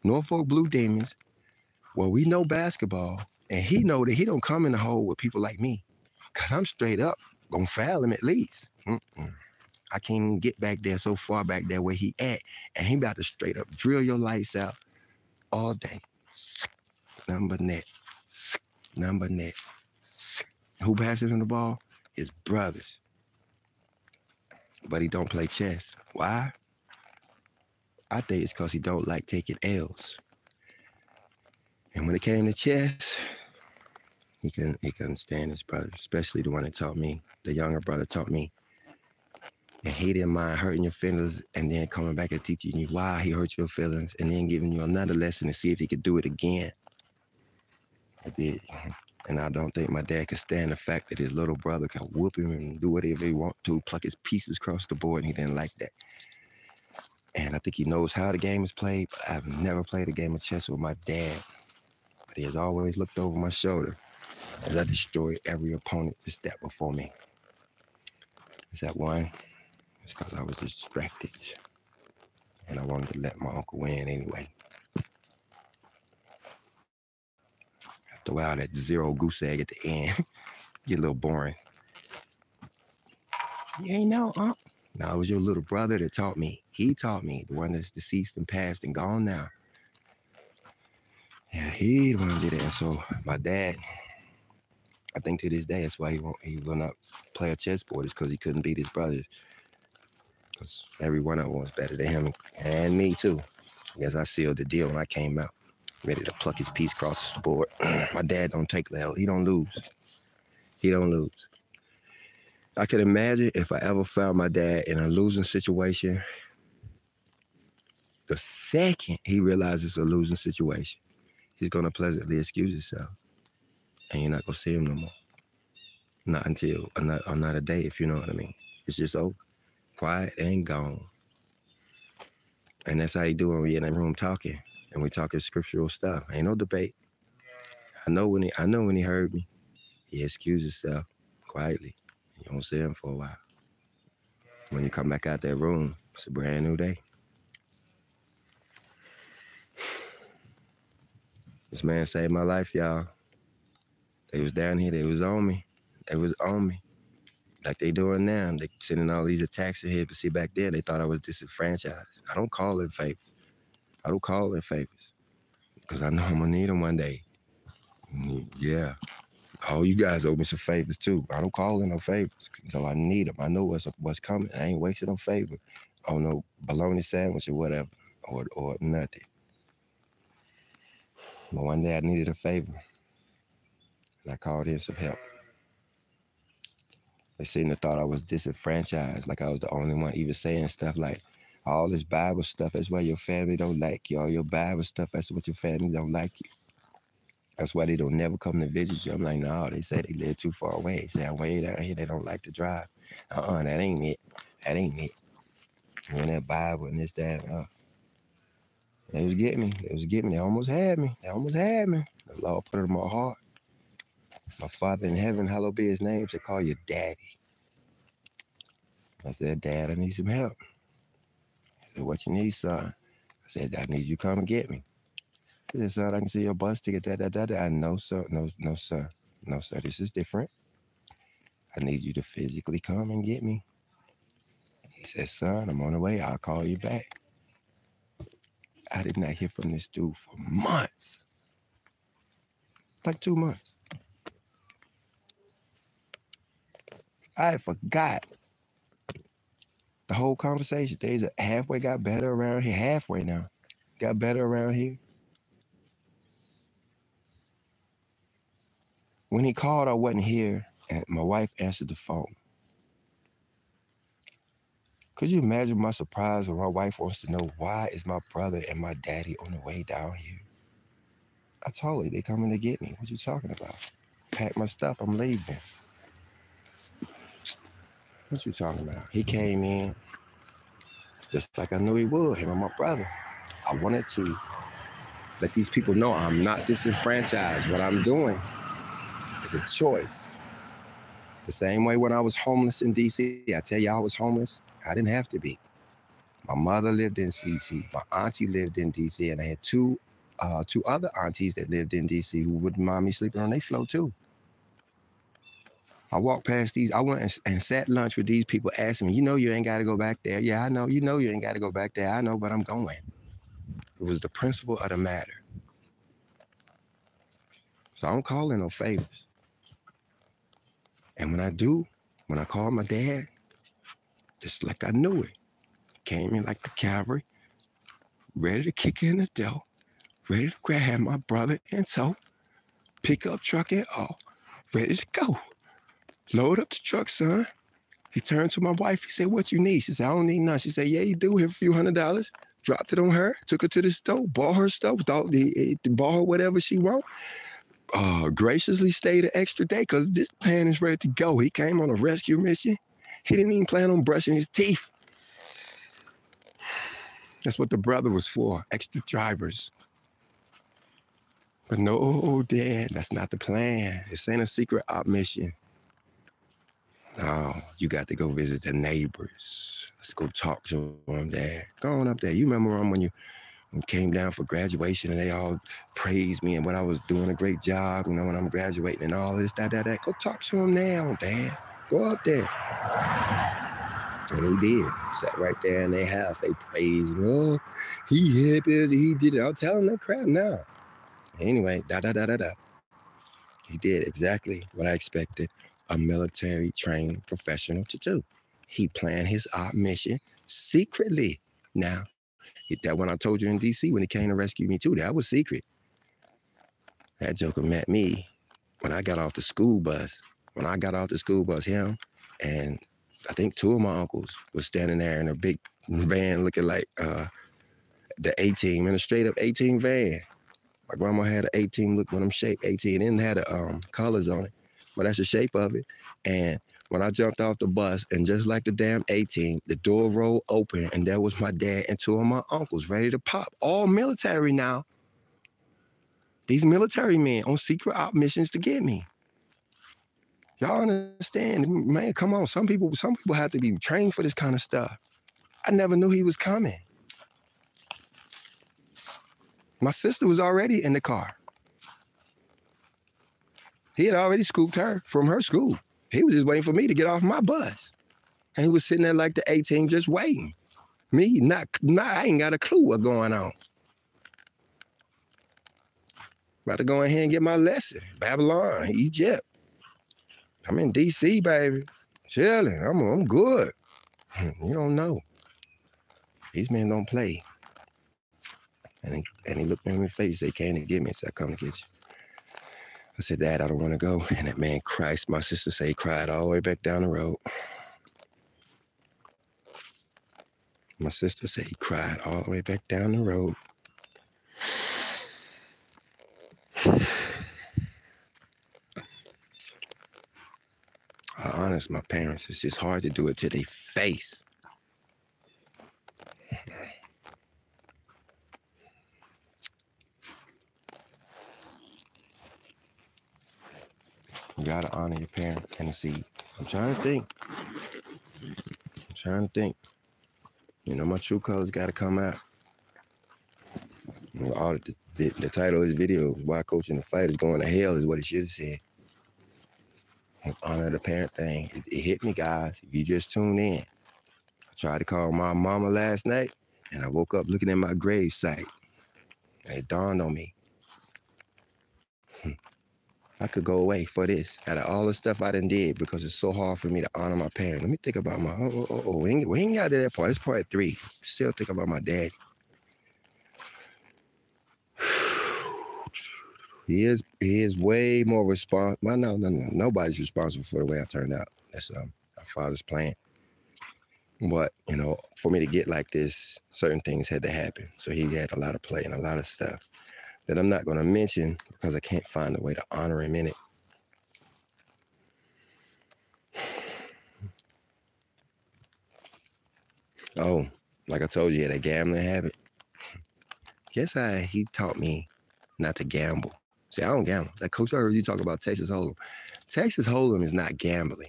Norfolk Blue Demons, well, we know basketball, and he know that he don't come in the hole with people like me. Cause I'm straight up gonna foul him at least. Mm-mm. I can't even get back there so far back there where he at, and he about to straight up drill your lights out all day. Number net, number net. Who passes him the ball? His brothers. But he don't play chess. Why? I think it's because he don't like taking L's. And when it came to chess, he couldn't he couldn't stand his brother, especially the one that taught me. The younger brother taught me. And he didn't mind hurting your feelings and then coming back and teaching you why he hurt your feelings and then giving you another lesson to see if he could do it again. I did. Mm-hmm. And I don't think my dad could stand the fact that his little brother can whoop him and do whatever he want to, pluck his pieces across the board, and he didn't like that. And I think he knows how the game is played, but I've never played a game of chess with my dad. But he has always looked over my shoulder as I destroyed every opponent that stepped before me. Is that one? It's because I was distracted. And I wanted to let my uncle win anyway. Throw out that zero goose egg at the end. Get a little boring. You ain't know, huh? No, it was your little brother that taught me. He taught me, the one that's deceased and passed and gone now. Yeah, he the one did it. And so my dad, I think to this day, that's why he won't he will not play a chessboard, is because he couldn't beat his brothers. Because every one of them was better than him and me too. I guess I sealed the deal when I came out, ready to pluck his piece across the board. my dad don't take the hell. He don't lose. He don't lose. I can imagine if I ever found my dad in a losing situation, the second he realizes it's a losing situation, he's gonna pleasantly excuse himself. And you're not gonna see him no more. Not until uh, another, uh, another day, if you know what I mean. It's just over. Quiet and gone. And that's how you do when we in the room talking. And we talking scriptural stuff. Ain't no debate. I know when he I know when he heard me, he excused himself quietly. You don't see him for a while. When you come back out that room, it's a brand new day. This man saved my life, y'all. They was down here, they was on me. They was on me. Like they doing now. They sending all these attacks ahead, but see back then they thought I was disenfranchised. I don't call in favors. I don't call in favors. Because I know I'm gonna need them one day. Yeah. All you guys owe me some favors too. I don't call in no favors until I need them. I know what's what's coming. I ain't wasting no favor on no bologna sandwich or whatever, or or nothing. But one day I needed a favor, and I called in some help. They seemed to thought I was disenfranchised, like I was the only one even saying stuff like, all this Bible stuff, that's why your family don't like you. All your Bible stuff, that's what your family don't like you. That's why they don't never come to visit you. I'm like, no, they say they live too far away. They say I'm way down here, they don't like to drive. Uh-uh, that ain't it. That ain't it. And that Bible and this, that, uh. They was getting me. They was getting me. They almost had me. They almost had me. The Lord put it in my heart. My Father in heaven, hallowed be his name, to call you daddy. I said, Dad, I need some help. He said, What you need, son? I said, I need you to come and get me. He said, Son, I can see your bus ticket. Da, da, da, da. I know, sir. No, no, sir. No, sir. This is different. I need you to physically come and get me. He said, Son, I'm on the way. I'll call you back. I did not hear from this dude for months. Like two months. I forgot The whole conversation. Things halfway got better around here. Halfway now. Got better around here. When he called, I wasn't here, and my wife answered the phone. Could you imagine my surprise when my wife wants to know why is my brother and my daddy on the way down here? I told her they coming to get me. What you talking about? Pack my stuff. I'm leaving. What you talking about? He came in just like I knew he would. Him and my brother. I wanted to let these people know I'm not disenfranchised. What I'm doing is a choice. The same way when I was homeless in DC, I tell you I was homeless. I didn't have to be. My mother lived in DC. My auntie lived in DC, and I had two uh, two other aunties that lived in DC who wouldn't mind me sleeping on their floor too. I walked past these. I went and, and sat lunch with these people, asking me, "You know, you ain't got to go back there." Yeah, I know. You know, you ain't got to go back there. I know, but I'm going. It was the principle of the matter. So I don't call in no favors. And when I do, when I call my dad, just like I knew it, came in like the cavalry, ready to kick in the door, ready to grab my brother in tow, pick up truck and all, ready to go. Load up the truck, son. He turned to my wife. He said, What you need? She said, I don't need none. She said, Yeah, you do. Here a few hundred dollars. Dropped it on her, took her to the store, bought her stuff, he, bought her whatever she want uh, graciously stayed an extra day because this man is ready to go. He came on a rescue mission. He didn't even plan on brushing his teeth. That's what the brother was for, extra drivers. But no, Dad, that's not the plan. This ain't a secret op mission. No, you got to go visit the neighbors. Let's go talk to them, Dad. Go on up there. You remember them when you and came down for graduation and they all praised me and what I was doing a great job, you know, when I'm graduating and all this, that, that, that. Go talk to them now, Dad. Go up there. And he did. Sat right there in their house. They praised me. Oh, he hit this, he did it. I'll tell him that crap now. Anyway, da da da da da. He did exactly what I expected a military trained professional to do. He planned his op mission secretly. Now, that one I told you in DC when he came to rescue me too. That was secret. That joker met me when I got off the school bus. When I got off the school bus, him and I think two of my uncles was standing there in a big van looking like uh, the A-Team, in a straight up A-Team van. My grandma had an A-Team look when I'm shaped A-Team. and have the um, colors on it, but that's the shape of it. And when I jumped off the bus, and just like the damn A-Team, the door rolled open, and there was my dad and two of my uncles ready to pop. All military now. These military men on secret op missions to get me. Y'all understand, man? Come on, some people, some people have to be trained for this kind of stuff. I never knew he was coming. My sister was already in the car. He had already scooped her from her school. He was just waiting for me to get off my bus. And he was sitting there like the A-Team just waiting. Me, not, not I ain't got a clue what's going on. About to go in here and get my lesson. Babylon, Egypt. I'm in DC, baby. Chilling. I'm, I'm good. Hmm, you don't know. These men don't play. And he, and he looked me in the face. They came to get me said, I come to get you. I said, Dad, I don't want to go. And that man Christ, my sister said he cried all the way back down the road. My sister said he cried all the way back down the road. I honest my parents. It's just hard to do it to their face. Gotta honor your parent and seed. I'm trying to think. I'm trying to think. You know, my true colors gotta come out. All the, the, the, title of this video, Why Coach inthefight is Going to Hell, is what it should have said. Honor the parent thing. It, it hit me, guys. If you just tune in, I tried to call my mama last night, and I woke up looking at my grave site. And it dawned on me. I could go away for this. Out of all the stuff I done did because it's so hard for me to honor my parents. Let me think about my, oh, oh, oh, we ain't, we ain't got to that part. It's part three. Still think about my dad. He is he is way more responsible. Well, no, no, no. Nobody's responsible for the way I turned out. That's um, our father's plan. But, you know, for me to get like this, certain things had to happen. So he had a lot of play and a lot of stuff that I'm not going to mention because I can't find a way to honor him in it. Oh, like I told you, he had a gambling habit. Guess I he taught me not to gamble. See, I don't gamble. Like Coach, I heard you talk about Texas Hold'em. Texas Hold'em is not gambling.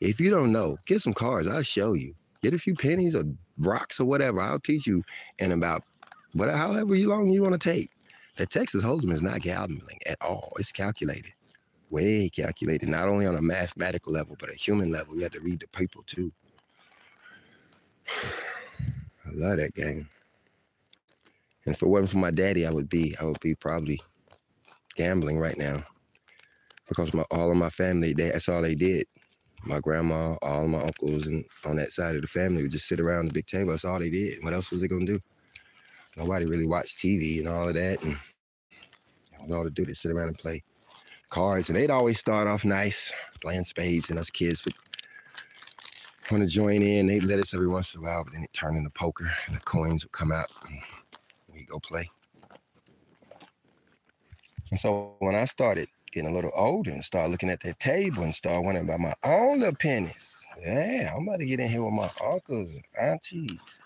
If you don't know, get some cards. I'll show you. Get a few pennies or rocks or whatever. I'll teach you in about whatever, however long you want to take. Texas Hold'em is not gambling at all. It's calculated, way calculated. Not only on a mathematical level, but a human level. You have to read the people too. I love that game. And if it wasn't for my daddy, I would be, I would be probably gambling right now. Because my all of my family, they, that's all they did. My grandma, all my uncles, and on that side of the family would just sit around the big table. That's all they did. What else was they gonna do? Nobody really watched TV and all of that. And all to do. Sit around and play cards. And they'd always start off nice, playing spades, and us kids would want to join in. They'd let us every once in a while, but then it turned into poker, and the coins would come out, and we'd go play. And so when I started getting a little older and start looking at that table and start wondering about my own little pennies. Yeah, I'm about to get in here with my uncles and aunties.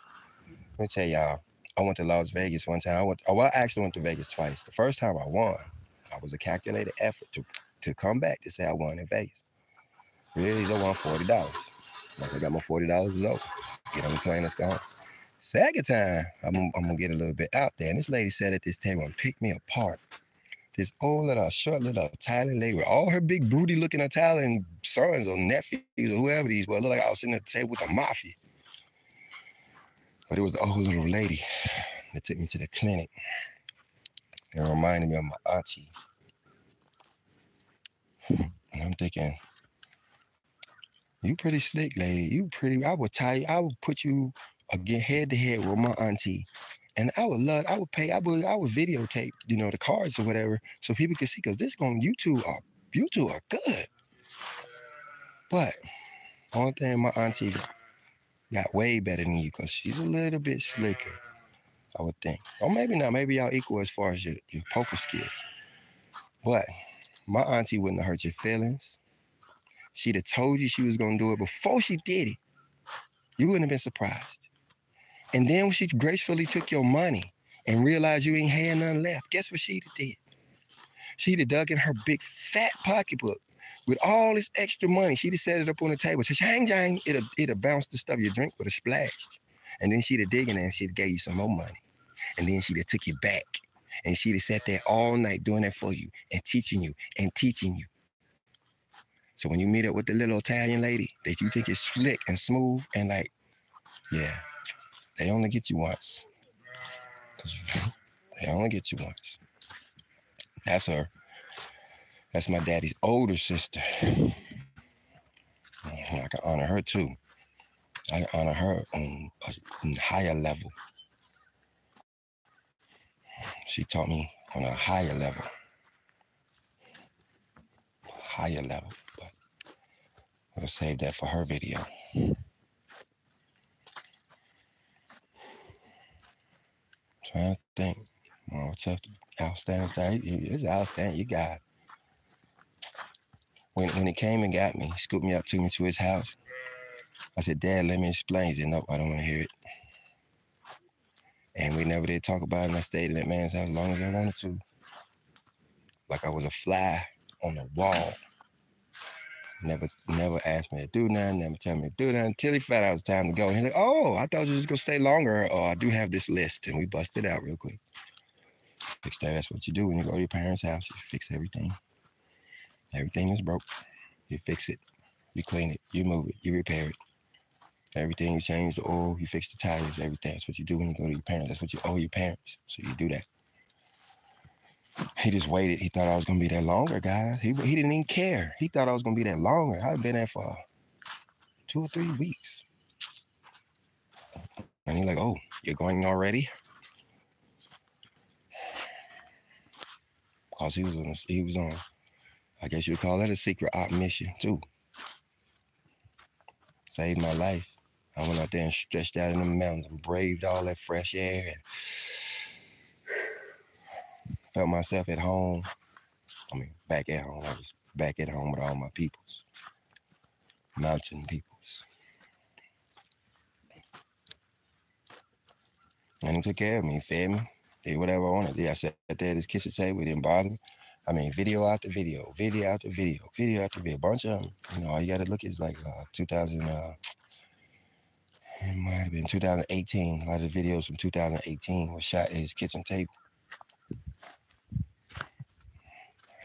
Let me tell y'all, I went to Las Vegas one time. I went, oh, I actually went to Vegas twice. The first time I won, I was a calculated effort to, to come back to say I won in Vegas. Really, I won $40. Once I got my $40 was over. Get on the plane, let's go Second time, I'm, I'm gonna get a little bit out there. And this lady sat at this table and picked me apart this old little short little Italian lady with all her big broody looking Italian sons or nephews or whoever these were. Look like I was sitting at the table with the mafia. But it was the old little lady that took me to the clinic. It reminded me of my auntie. And I'm thinking, you pretty slick, lady. You pretty, I would tie you, I would put you again head to head with my auntie and I would love, I would pay, I would, I would videotape, you know, the cards or whatever, so people could see. Cause this on YouTube are you two are good. But one thing my auntie got way better than you, cause she's a little bit slicker, I would think. Or maybe not. Maybe y'all equal as far as your, your poker skills. But my auntie wouldn't have hurt your feelings. She'd have told you she was gonna do it before she did it. You wouldn't have been surprised. And then when she gracefully took your money and realized you ain't had none left, guess what she'd have did? She'd have dug in her big fat pocketbook with all this extra money. She'd have set it up on the table. So hang jang, it'll it'll bounce the stuff you drink with a splashed. And then she'd have dig in there and she'd have gave you some more money. And then she'd have took you back. And she'd have sat there all night doing that for you and teaching you and teaching you. So when you meet up with the little Italian lady that you think is slick and smooth and like, yeah, they only get you once. They only get you once. That's her. That's my daddy's older sister. I can honor her too. I can honor her on a higher level. She taught me on a higher level. Higher level, but we'll save that for her video. trying to think. Oh, tough, outstanding. It's outstanding. You got. When when he came and got me, scooped me up, took me to his house. I said, Dad, let me explain. He said, Nope, I don't want to hear it. And we never did talk about it. And I stayed in that man's house as long as I wanted to. Like I was a fly on the wall. Never, never asked me to do nothing, never tell me to do nothing until he found out it was time to go. He's like, oh, I thought you was gonna stay longer. Oh, I do have this list. And we busted out real quick. Fix that. That's what you do when you go to your parents' house. You fix everything. Everything is broke. You fix it. You clean it. You move it. You repair it. Everything you change the oil, you fix the tires, everything. That's what you do when you go to your parents. That's what you owe your parents. So you do that. He just waited. He thought I was gonna be there longer, guys. He he didn't even care. He thought I was gonna be there longer. I've been there for two or three weeks. And he's like, oh, you're going already? Because he was on he was on, I guess you would call that a secret op mission too. Saved my life. I went out there and stretched out in the mountains and braved all that fresh air and felt myself at home. I mean, back at home. I was back at home with all my peoples, mountain peoples. And he took care of me, fed me, did whatever I wanted. I sat there at his kitchen table, it didn't bother me. I mean, video after video, video after video, video after video, a bunch of them. You know, all you got to look is like uh, 2000. Uh, it might have been 2018. A lot of the videos from 2018 were shot at his kitchen table.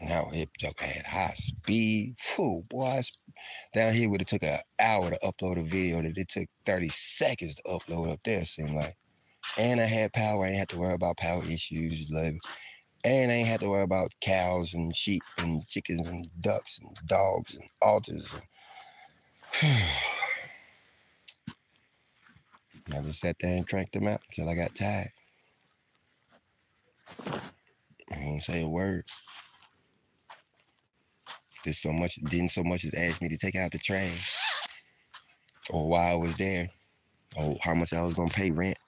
Now it had high speed. Whew, boy, down here would have took an hour to upload a video that it took 30 seconds to upload up there, it seemed like. And I had power. I ain't had to worry about power issues. And I ain't had to worry about cows and sheep and chickens and ducks and dogs and altars. And I just sat there and cranked them out until I got tired. I didn't say a word. Did so much, didn't so much as ask me to take out the trash, or why I was there, or how much I was gonna pay rent,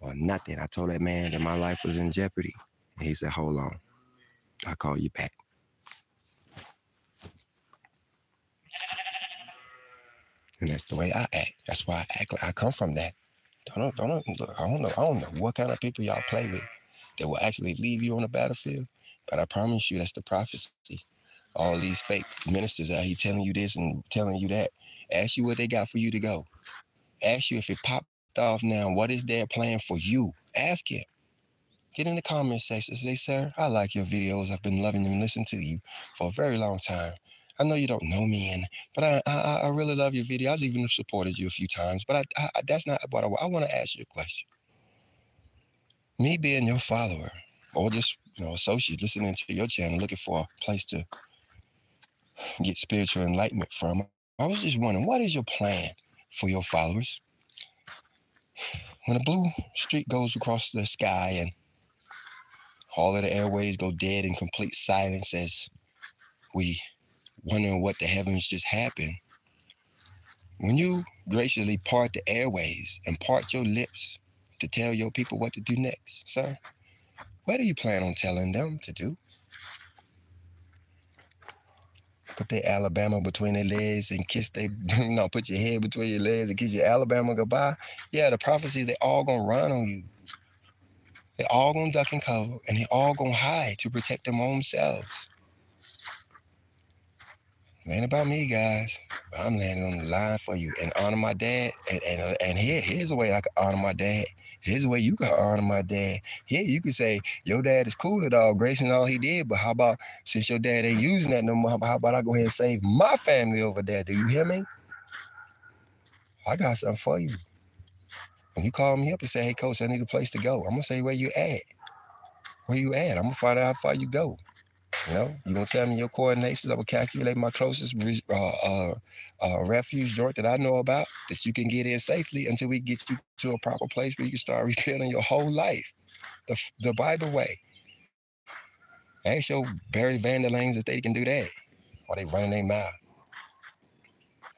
or nothing. I told that man that my life was in jeopardy, and he said, "Hold on, I'll call you back." And that's the way I act. That's why I act like I come from that. Don't don't look, I don't know. I don't know what kind of people y'all play with that will actually leave you on the battlefield. But I promise you, that's the prophecy all these fake ministers out here telling you this and telling you that. Ask you what they got for you to go. Ask you if it popped off now, what is their plan for you? Ask it. Get in the comment section. Say, sir, I like your videos. I've been loving them and listening to you for a very long time. I know you don't know me, and but I I, I really love your videos. I've even supported you a few times, but I, I that's not what I, I want to ask you a question. Me being your follower or just you know associate listening to your channel, looking for a place to get spiritual enlightenment from. I was just wondering, what is your plan for your followers? When a blue streak goes across the sky and all of the airways go dead in complete silence as we wonder what the heavens just happened. When you graciously part the airways and part your lips to tell your people what to do next, sir, what do you plan on telling them to do? put their Alabama between their legs and kiss they, know, put your head between your legs and kiss your Alabama goodbye. Yeah, the prophecies, they all gonna run on you. They all gonna duck and cover, and they all gonna hide to protect their own selves. It ain't about me, guys. But I'm landing on the line for you and honor my dad. And and and here, here's a way I can honor my dad. Here's a way you can honor my dad. Here, you can say your dad is cool at all, grace and all he did. But how about since your dad ain't using that no more? How about I go ahead and save my family over there? Do you hear me? I got something for you. When you call me up and say, "Hey, coach, I need a place to go," I'm gonna say, "Where you at? Where you at?" I'm gonna find out how far you go. You know, you're gonna tell me your coordinations. I will calculate my closest uh, uh, uh, refuge joint that I know about that you can get in safely until we get you to a proper place where you can start rebuilding your whole life, the the Bible way. Ask your Barry Vanderlanes if they can do that, while they running their mouth.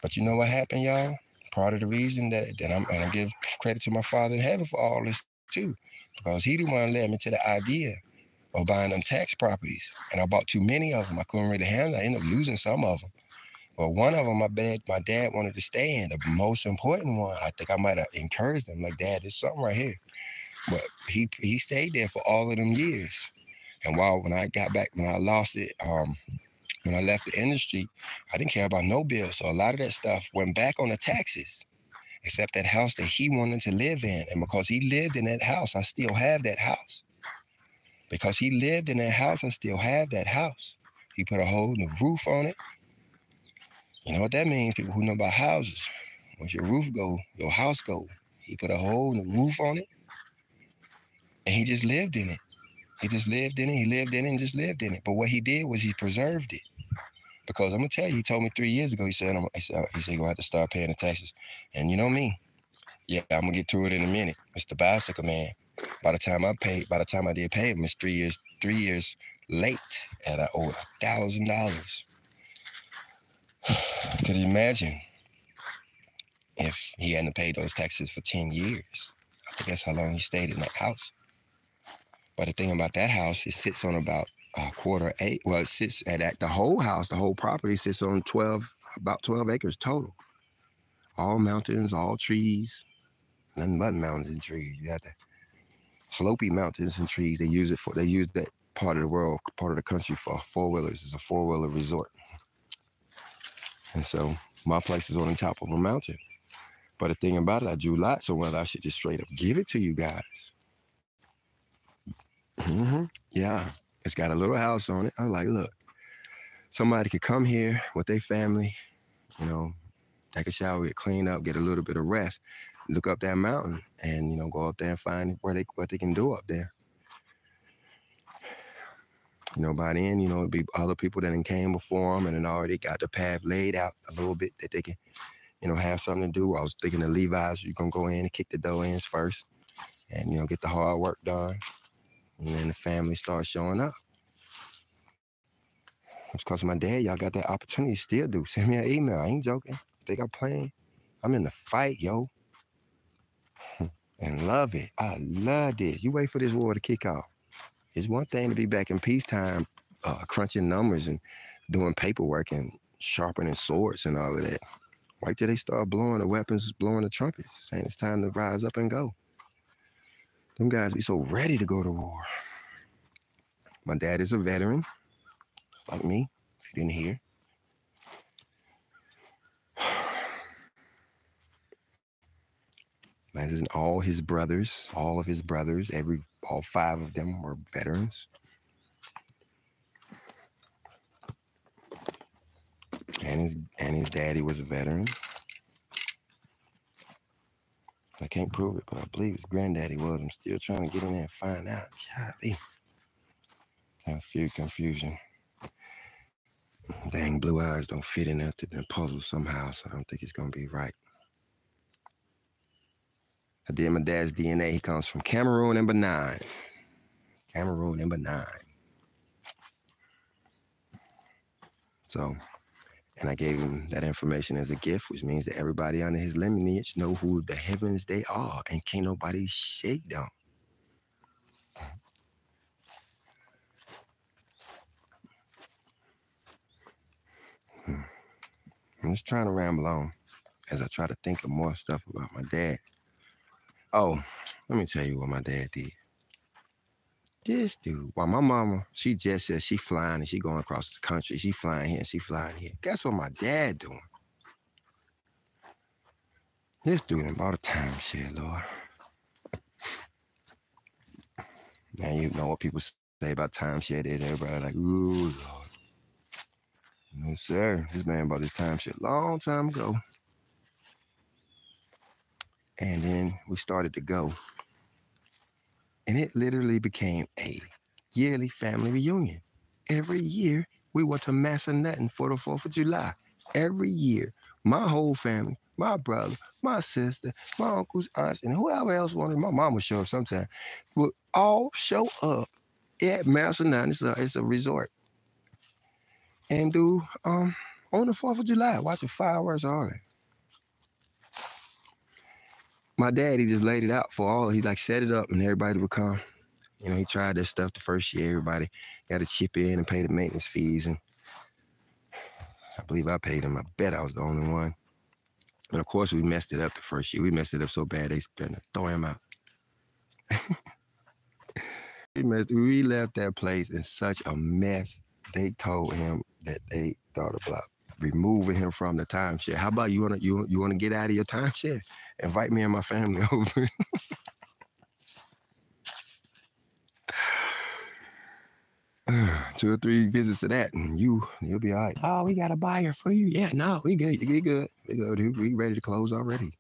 But you know what happened, y'all? Part of the reason that, that I'm and I give credit to my Father in heaven for all this too, because He the one led me to the idea of buying them tax properties. And I bought too many of them. I couldn't really handle. I ended up losing some of them. But one of them, my dad, my dad wanted to stay in. The most important one, I think I might have encouraged him, like, Dad, there's something right here. But he he stayed there for all of them years. And while when I got back, when I lost it, um, when I left the industry, I didn't care about no bills. So a lot of that stuff went back on the taxes, except that house that he wanted to live in. And because he lived in that house, I still have that house. Because he lived in that house, I still have that house. He put a hole in the roof on it. You know what that means, people who know about houses. Once your roof go, your house go. He put a hole in the roof on it, and he just lived in it. He just lived in it. He lived in it and just lived in it. But what he did was he preserved it. Because I'm gonna tell you, he told me three years ago. He said, I'm, he said, he said, gonna have to start paying the taxes. And you know me, yeah, I'm gonna get to it in a minute. Mr. Bicycle Man. By the time I paid, by the time I did pay him, it's three years, three years late, and I owed a thousand dollars. Could you imagine if he hadn't paid those taxes for 10 years? I guess how long he stayed in that house. But the thing about that house, it sits on about quarter eight. Well, it sits at, at the whole house, the whole property sits on 12, about 12 acres total. All mountains, all trees, nothing but mountains and trees. You have the slopey mountains and trees. They use it for, they use that part of the world, part of the country for four wheelers. It's a four wheeler resort. And so my place is on the top of a mountain. But the thing about it, I drew lots of whether I should just straight up give it to you guys. Mm-hmm. Yeah, it's got a little house on it. I was like, look, somebody could come here with their family, you know, take a shower, get cleaned up, get a little bit of rest, look up that mountain, and you know, go up there and find where they what they can do up there. You know, by then, you know, it'd be other people that came before them and then already got the path laid out a little bit that they can, you know, have something to do. I was thinking the Levi's, you're gonna go in and kick the dough ins first and, you know, get the hard work done. And then the family starts showing up. It's because my dad, y'all got that opportunity, still do. Send me an email. I ain't joking. Think I'm playing? I'm in the fight, yo. and love it. I love this. You wait for this war to kick off. It's one thing to be back in peacetime, uh, crunching numbers and doing paperwork and sharpening swords and all of that. Wait till they start blowing the weapons, blowing the trumpets, saying it's time to rise up and go. Them guys be so ready to go to war. My dad is a veteran, like me, if you didn't hear. All his brothers, all of his brothers, every all five of them were veterans. And his and his daddy was a veteran. I can't prove it, but I believe his granddaddy was. I'm still trying to get in there and find out. Golly. Few confusion. Dang, blue eyes don't fit in that the puzzle somehow, so I don't think it's gonna be right. I did my dad's DNA. He comes from Cameroon number nine. Cameroon number nine. So, and I gave him that information as a gift, which means that everybody under his lineage know who the heavens they are, and can't nobody shake them. Hmm. I'm just trying to ramble on as I try to think of more stuff about my dad. Oh, let me tell you what my dad did. This dude, while my mama, she just said she flying and she going across the country. She flying here and she flying here. Guess what my dad doing? This dude about a timeshare, Lord. Man, you know what people say about time timeshare is. Everybody like, ooh, Lord. No, sir. This man bought this time timeshare long time ago. And then we started to go. And it literally became a yearly family reunion. Every year, we went to Massanutten for the 4th of July. Every year, my whole family, my brother, my sister, my uncles, aunts, and whoever else wanted, my mom would show up sometime, would all show up at Massanutten. It's a, it's a resort. And do um on the 4th of July, watching fireworks all that my dad, he just laid it out for all. He like set it up and everybody would come. You know, he tried this stuff the first year. Everybody got to chip in and pay the maintenance fees. And I believe I paid him. I bet I was the only one. And of course, we messed it up the first year. We messed it up so bad they spent to throw him out. we, messed, we left that place in such a mess. They told him that they thought about removing him from the timeshare. How about you wanna you you wanna get out of your timeshare? Invite me and my family over. Two or three visits to that, and you you'll be all right. Oh, we got a buyer for you. Yeah, no, we good. You get good. We good, dude. We ready to close already.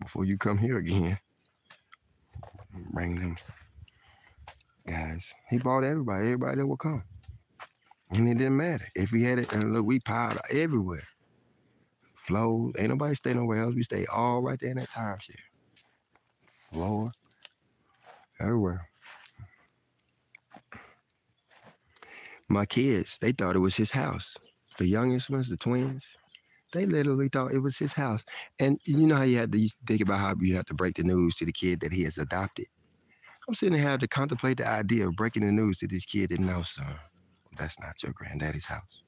Before you come here again, bring them guys. He bought everybody, everybody that would come. And it didn't matter. If we had it, and look, we piled everywhere. Flows, ain't nobody stay nowhere else. We stay all right there in that timeshare. Floor, everywhere. My kids, they thought it was his house. The youngest ones, the twins, they literally thought it was his house. And you know how you had to think about how you have to break the news to the kid that he has adopted. I'm sitting here having to contemplate the idea of breaking the news to this kid that knows, son, that's not your granddaddy's house.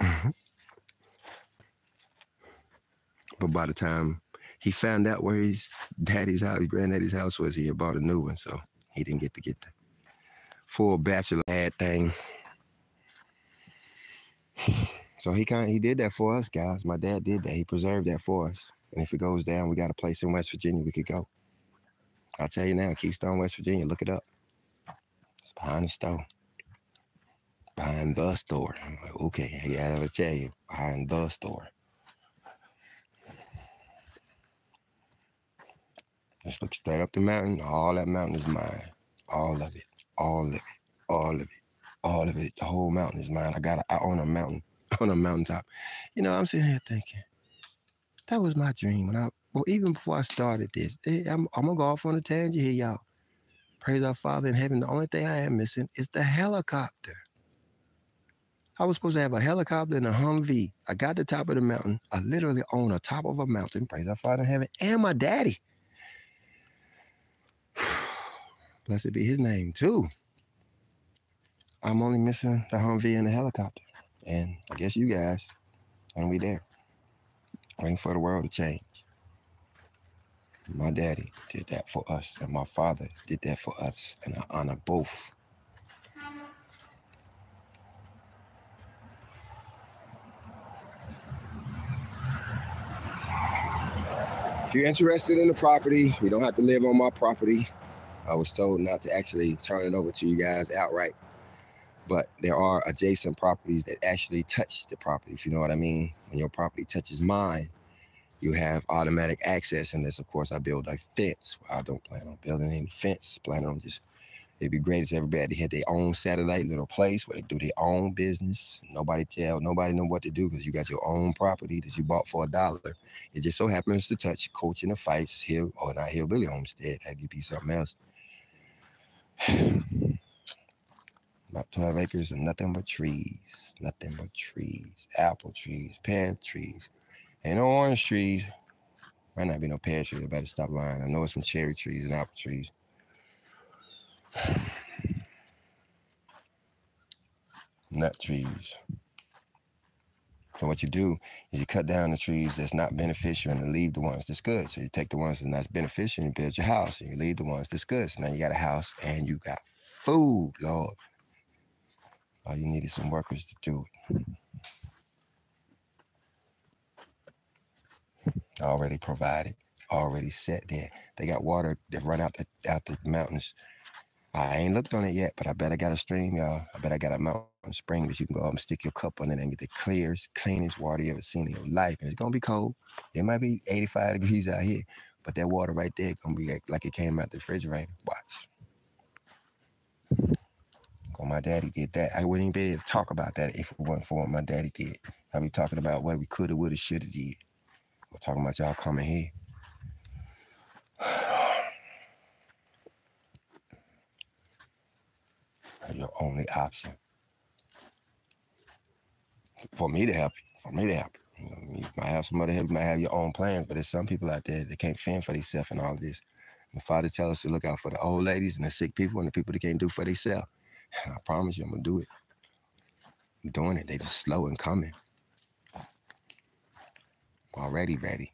Mm-hmm. but by the time he found out where his daddy's house, granddaddy's house was, he had bought a new one, so he didn't get to get the full bachelor ad thing. So he kind of, he did that for us, guys. My dad did that. He preserved that for us. And if it goes down, we got a place in West Virginia we could go. I'll tell you now, Keystone, West Virginia, look it up. It's behind the store. Behind the store. I'm like, okay, I gotta tell you, behind the store. Just look straight up the mountain. All that mountain is mine. All of it. All of it. All of it. All of it. The whole mountain is mine. I got. A, I own a mountain on a mountaintop. You know, I'm sitting here thinking, that was my dream. When I, well, even before I started this, eh, I'm, I'm gonna go off on a tangent here, y'all. Praise our Father in heaven. The only thing I am missing is the helicopter. I was supposed to have a helicopter and a Humvee. I got the top of the mountain. I literally own a top of a mountain. Praise our Father in heaven and my daddy. Blessed be his name too. I'm only missing the Humvee and the helicopter and I guess you guys, and we there, waiting for the world to change. My daddy did that for us, and my father did that for us, and I honor both. If you're interested in the property, you don't have to live on my property. I was told not to actually turn it over to you guys outright but there are adjacent properties that actually touch the property, if you know what I mean. When your property touches mine, you have automatic access. And this, of course, I build a fence. I don't plan on building any fence. Plan on just, it'd be great if everybody had their own satellite little place where they do their own business. Nobody tell, nobody know what to do because you got your own property that you bought for a dollar. It just so happens to touch Coach inthefight's, here, or not hillbilly homestead. That'd be something else. About 12 acres of nothing but trees. Nothing but trees. Apple trees, pear trees. No orange trees. Might not be no pear trees. I better stop lying. I know it's some cherry trees and apple trees. Nut trees. So what you do is you cut down the trees that's not beneficial and leave the ones that's good. So you take the ones that's not beneficial and you build your house and you leave the ones that's good. So now you got a house and you got food, Lord. All you need is some workers to do it. Already provided, already set there. They got water that run out the out the mountains. I ain't looked on it yet, but I bet I got a stream, y'all. I bet I got a mountain spring that you can go up and stick your cup on it and get the clearest, cleanest water you ever seen in your life. And it's gonna be cold. It might be 85 degrees out here, but that water right there gonna be like, like it came out the refrigerator. Watch. Oh, my daddy did that. I wouldn't even be able to talk about that if it wasn't for what my daddy did. I'd be talking about what we could have, would have, should have did. Talking about y'all coming here. Your only option. For me to help you. For me to help you. You, might have some other help, you might have your own plans, but there's some people out there that can't fend for themselves and all this. The Father tells us to look out for the old ladies and the sick people and the people that can't do for themselves. And I promise you, I'm gonna do it. I'm doing it. They just slow and coming. Already ready.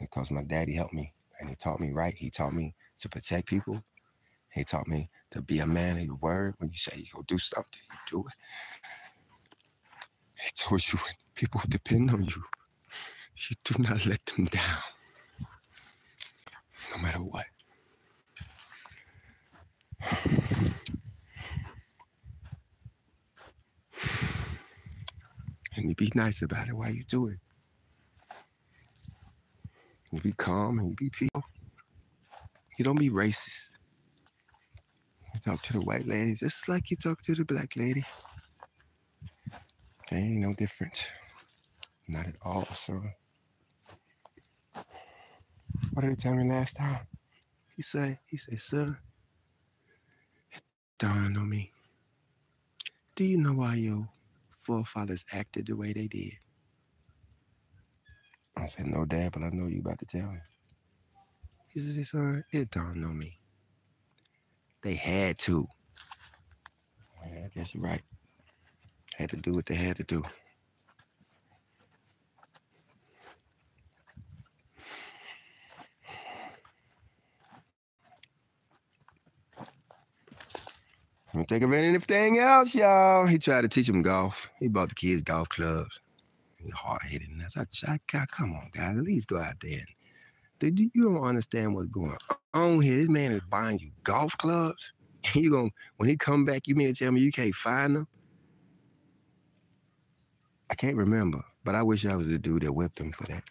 Because my daddy helped me and he taught me right. He taught me to protect people. He taught me to be a man of your word. When you say you go do something, you do it. He told you when people depend on you, you do not let them down. No matter what. And you be nice about it while you do it. Be calm and be peaceful. You don't be racist. You talk to the white lady just like you talk to the black lady. There ain't no difference. Not at all, son. What did he tell me last time? He said, he said, son, it dawned on me. Do you know why your forefathers acted the way they did? I said, no, Dad, but I know you about to tell me. He said, son, it dawned on me. They had to. Yeah, I right. Had to do what they had to do. Don't think of anything else, y'all. He tried to teach them golf. He bought the kids golf clubs. He hard-headed. And I, I, I, come on, guys, at least go out there. And, you, don't understand what's going on here. This man is buying you golf clubs. you going when he come back, you mean to tell me you can't find them? I can't remember, but I wish I was the dude that whipped him for that.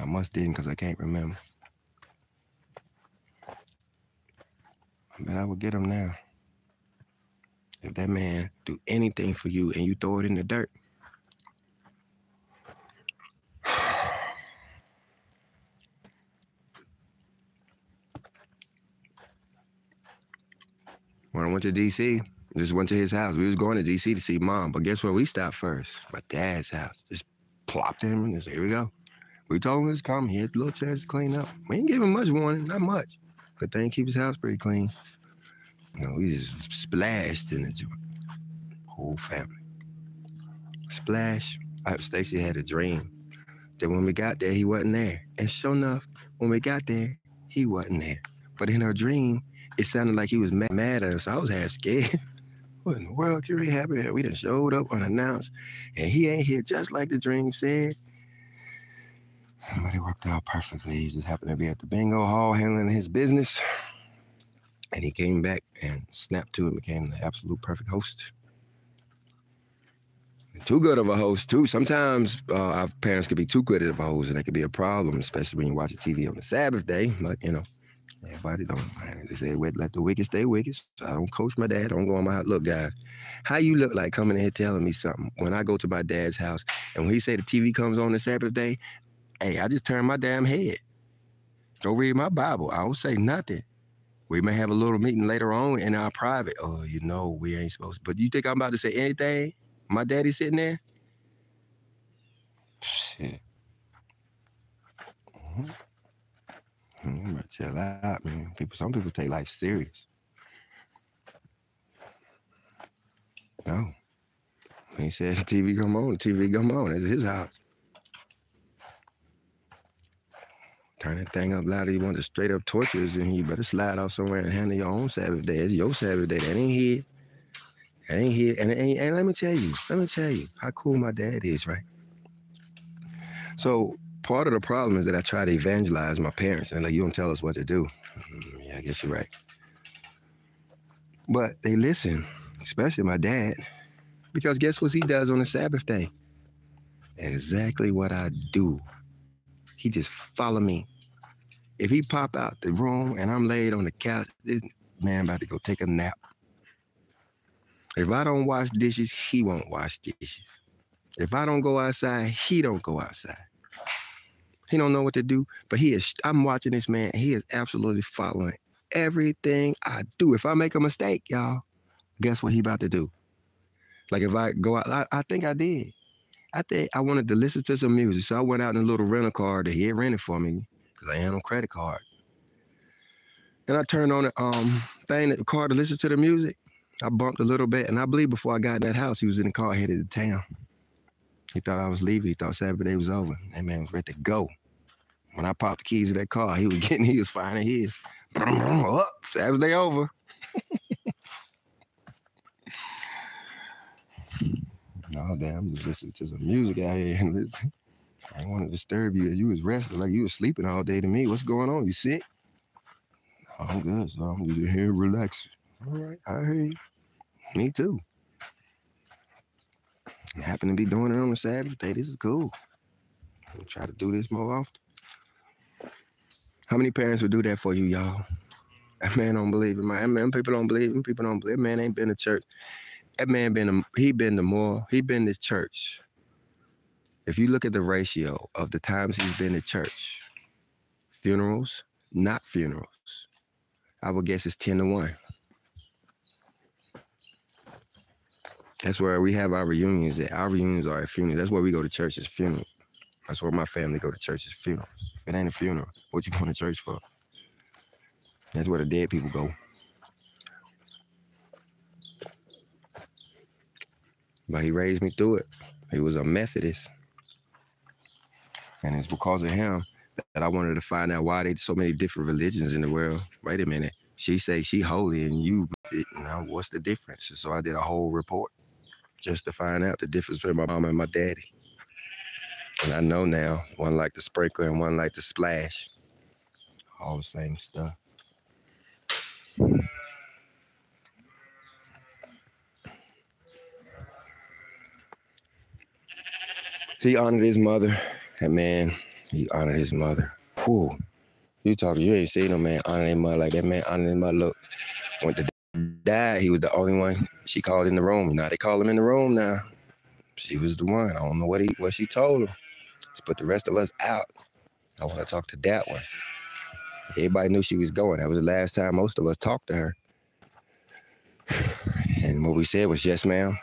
I must didn't because I can't remember. But I would get him now. If that man do anything for you and you throw it in the dirt, when I went to DC, just went to his house. We was going to DC to see mom, but guess where we stopped first? My dad's house. Just plopped him and just here we go. We told him to come. He had a little chance to clean up. We didn't give him much warning, not much. Good thing keep his house pretty clean. You know, we just splashed in the joint. Whole family. Splash. I, Stacy had a dream that when we got there, he wasn't there. And sure enough, when we got there, he wasn't there. But in her dream, it sounded like he was mad, mad at us. I was half scared. what in the world could we happen? We just showed up unannounced, and he ain't here just like the dream said. But it worked out perfectly. He just happened to be at the bingo hall handling his business. And he came back and snapped to it, became the absolute perfect host. Too good of a host, too. Sometimes uh, our parents could be too good of a host, and that could be a problem, especially when you watch the TV on the Sabbath day. But, you know, everybody don't. They say, let the wicked stay wicked. So I don't coach my dad. I don't go on my house. Look, guys, how you look like coming in here telling me something when I go to my dad's house and when he say the TV comes on the Sabbath day, hey, I just turn my damn head. Go read my Bible. I don't say nothing. We may have a little meeting later on in our private. Oh, you know, we ain't supposed to. But you think I'm about to say anything? My daddy sitting there? Shit. Mm, I'm gonna chill out, man. People, some people take life serious. No. He said TV come on, TV come on. It's his house. Turn that thing up louder. He want to straight up torture us, and you better slide off somewhere and handle your own Sabbath day. It's your Sabbath day. That ain't here. That ain't here. And, and, and let me tell you, let me tell you how cool my dad is, right? So part of the problem is that I try to evangelize my parents, and like, you don't tell us what to do. Mm, yeah, I guess you're right. But they listen, especially my dad, because guess what he does on the Sabbath day? Exactly what I do. He just follow me. If he pop out the room and I'm laid on the couch, this man about to go take a nap. If I don't wash dishes, he won't wash dishes. If I don't go outside, he don't go outside. He don't know what to do, but he is. I'm watching this man. He is absolutely following everything I do. If I make a mistake, y'all, guess what he about to do? Like if I go out, I, I think I did. I think I wanted to listen to some music, so I went out in a little rental car that he had rented for me because I had no credit card. And I turned on the um thing, the car to listen to the music. I bumped a little bit, and I believe before I got in that house, he was in the car headed to town. He thought I was leaving. He thought Saturday was over. That man was ready to go. When I popped the keys of that car, he was getting, he was finding his. Up, Saturday over. No, damn, I'm just listening to some music out here and listen. I didn't want to disturb you. You was resting like you was sleeping all day to me. What's going on? You sick? No, I'm good. So I'm just here relaxing. All right, I hear you. Me too. I happen to be doing it on a Sabbath day. This is cool. I'll try to do this more often. How many parents would do that for you, y'all? That man don't believe in my man. People don't believe him. People don't believe. That Man ain't been to church. That man been a, he been the more he been to church. If you look at the ratio of the times he's been to church, funerals, not funerals, I would guess it's ten to one. That's where we have our reunions at. Our reunions are at funerals. That's where we go to church is funeral. That's where my family go to church is funerals. If it ain't a funeral, what you going to church for? That's where the dead people go. But he raised me through it. He was a Methodist. And it's because of him that I wanted to find out why there's so many different religions in the world. Wait a minute. She say she holy and you, now what's the difference? So I did a whole report just to find out the difference between my mom and my daddy. And I know now, one like the sprinkler and one like the splash. All the same stuff. He honored his mother. And man, he honored his mother. Whew. You talking, you ain't seen no man honor his mother like that man honored his mother. Look, went to died, he was the only one she called in the room. Now they call him in the room now. She was the one. I don't know what he what she told him. put the rest of us out. I want to talk to that one. Everybody knew she was going. That was the last time most of us talked to her. And what we said was, yes, ma'am.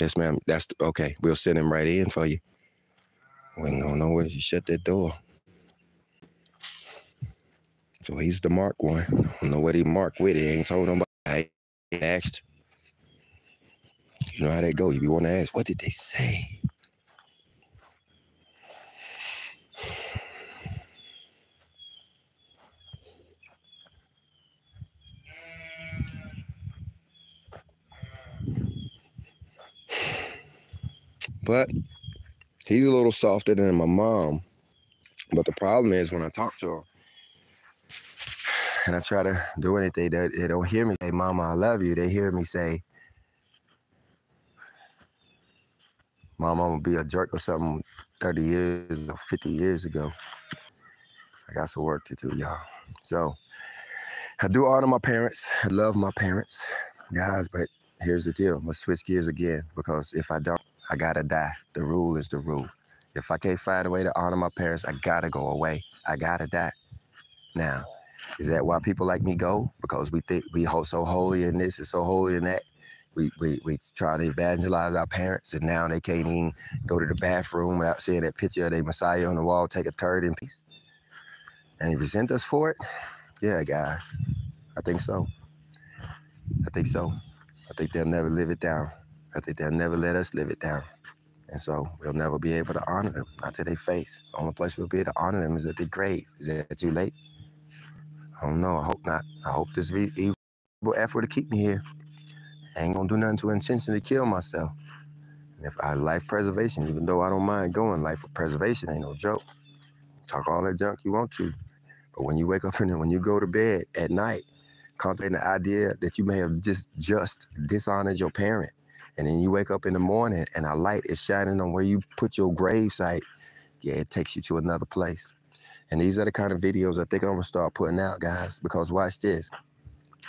Yes, ma'am. That's okay. We'll send him right in for you. We don't know where she shut that door. So he's the mark one. I don't know what he marked with. He ain't told nobody. I asked. You know how that go. You be want to ask, what did they say? But he's a little softer than my mom. But the problem is when I talk to him and I try to do anything, they, they don't hear me say, Mama, I love you. They hear me say, Mom, I'm be a jerk or something 30 years or 50 years ago. I got some work to do, y'all. So I do honor my parents. I love my parents, guys, but here's the deal. I'm gonna switch gears again because if I don't, I gotta die. The rule is the rule. If I can't find a way to honor my parents, I gotta go away. I gotta die. Now, is that why people like me go? Because we think we hold so holy in this and so holy in that. We, we, we try to evangelize our parents and now they can't even go to the bathroom without seeing that picture of their Messiah on the wall, take a turd in peace. And they resent us for it? Yeah, guys. I think so. I think so. I think they'll never live it down. I think they'll never let us live it down. And so we'll never be able to honor them, not to their face. The only place we'll be able to honor them is at their grave. Is that too late? I don't know. I hope not. I hope this evil effort to keep me here. I ain't gonna do nothing to intentionally kill myself. And if I life preservation, even though I don't mind going, life preservation ain't no joke. Talk all that junk you want to. But when you wake up and when you go to bed at night, contemplating the idea that you may have just just dishonored your parent and then you wake up in the morning and a light is shining on where you put your grave site, yeah, it takes you to another place. And these are the kind of videos I think I'm gonna start putting out, guys, because watch this.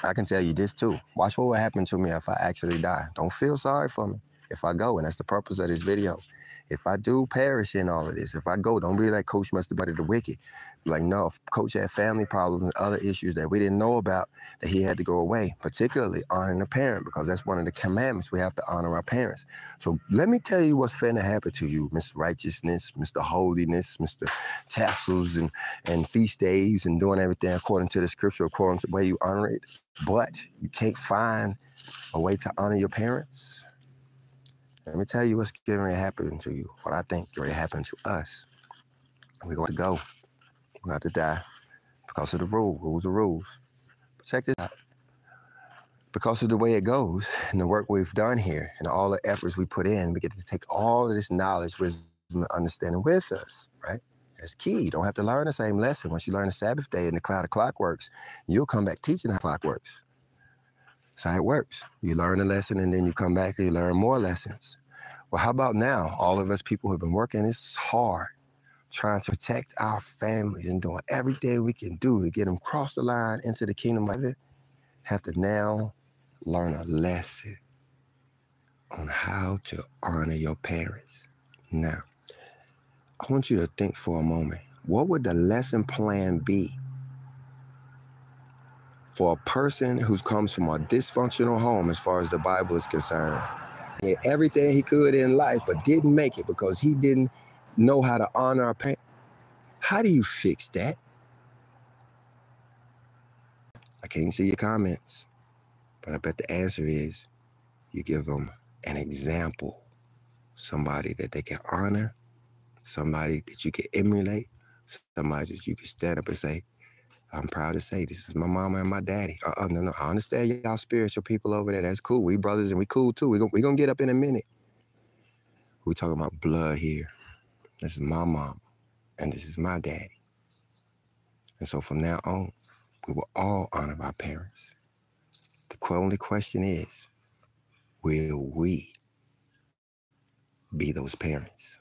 I can tell you this too. Watch what will happen to me if I actually die. Don't feel sorry for me if I go, and that's the purpose of this video. If I do perish in all of this, if I go, don't be like Coach must have been the wicked. Like, no, Coach had family problems and other issues that we didn't know about, that he had to go away, particularly honoring a parent, because that's one of the commandments. We have to honor our parents. So let me tell you what's finna happen to you, Mr. Righteousness, Mr. Holiness, Mr. Tassels and, and feast days and doing everything according to the scripture, according to the way you honor it. But you can't find a way to honor your parents let me tell you what's getting ready to happen to you. What I think going to happen to us. We're going to go. We're going to die because of the rule. Rules are rules. Check this out. Because of the way it goes and the work we've done here and all the efforts we put in, we get to take all of this knowledge, wisdom, and understanding with us, right? That's key. You don't have to learn the same lesson. Once you learn the Sabbath day and the cloud of clockworks, you'll come back teaching how clock works. That's how it works. You learn a lesson and then you come back and you learn more lessons. Well, how about now? All of us people who have been working, it's hard. trying to protect our families and doing everything we can do to get them across the line into the kingdom of heaven, have to now learn a lesson on how to honor your parents. Now, I want you to think for a moment. What would the lesson plan be for a person who comes from a dysfunctional home as far as the Bible is concerned? He had everything he could in life, but didn't make it because he didn't know how to honor a parent. How do you fix that? I can't see your comments, but I bet the answer is you give them an example, somebody that they can honor, somebody that you can emulate, somebody that you can stand up and say, I'm proud to say this is my mama and my daddy. Uh, uh, no, no, I understand y'all spiritual people over there. That's cool. We brothers and we cool too. We're we gonna get up in a minute. We're talking about blood here. This is my mom and this is my daddy. And so from now on, we will all honor our parents. The only question is, will we be those parents?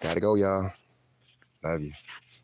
Gotta go, y'all. Love you.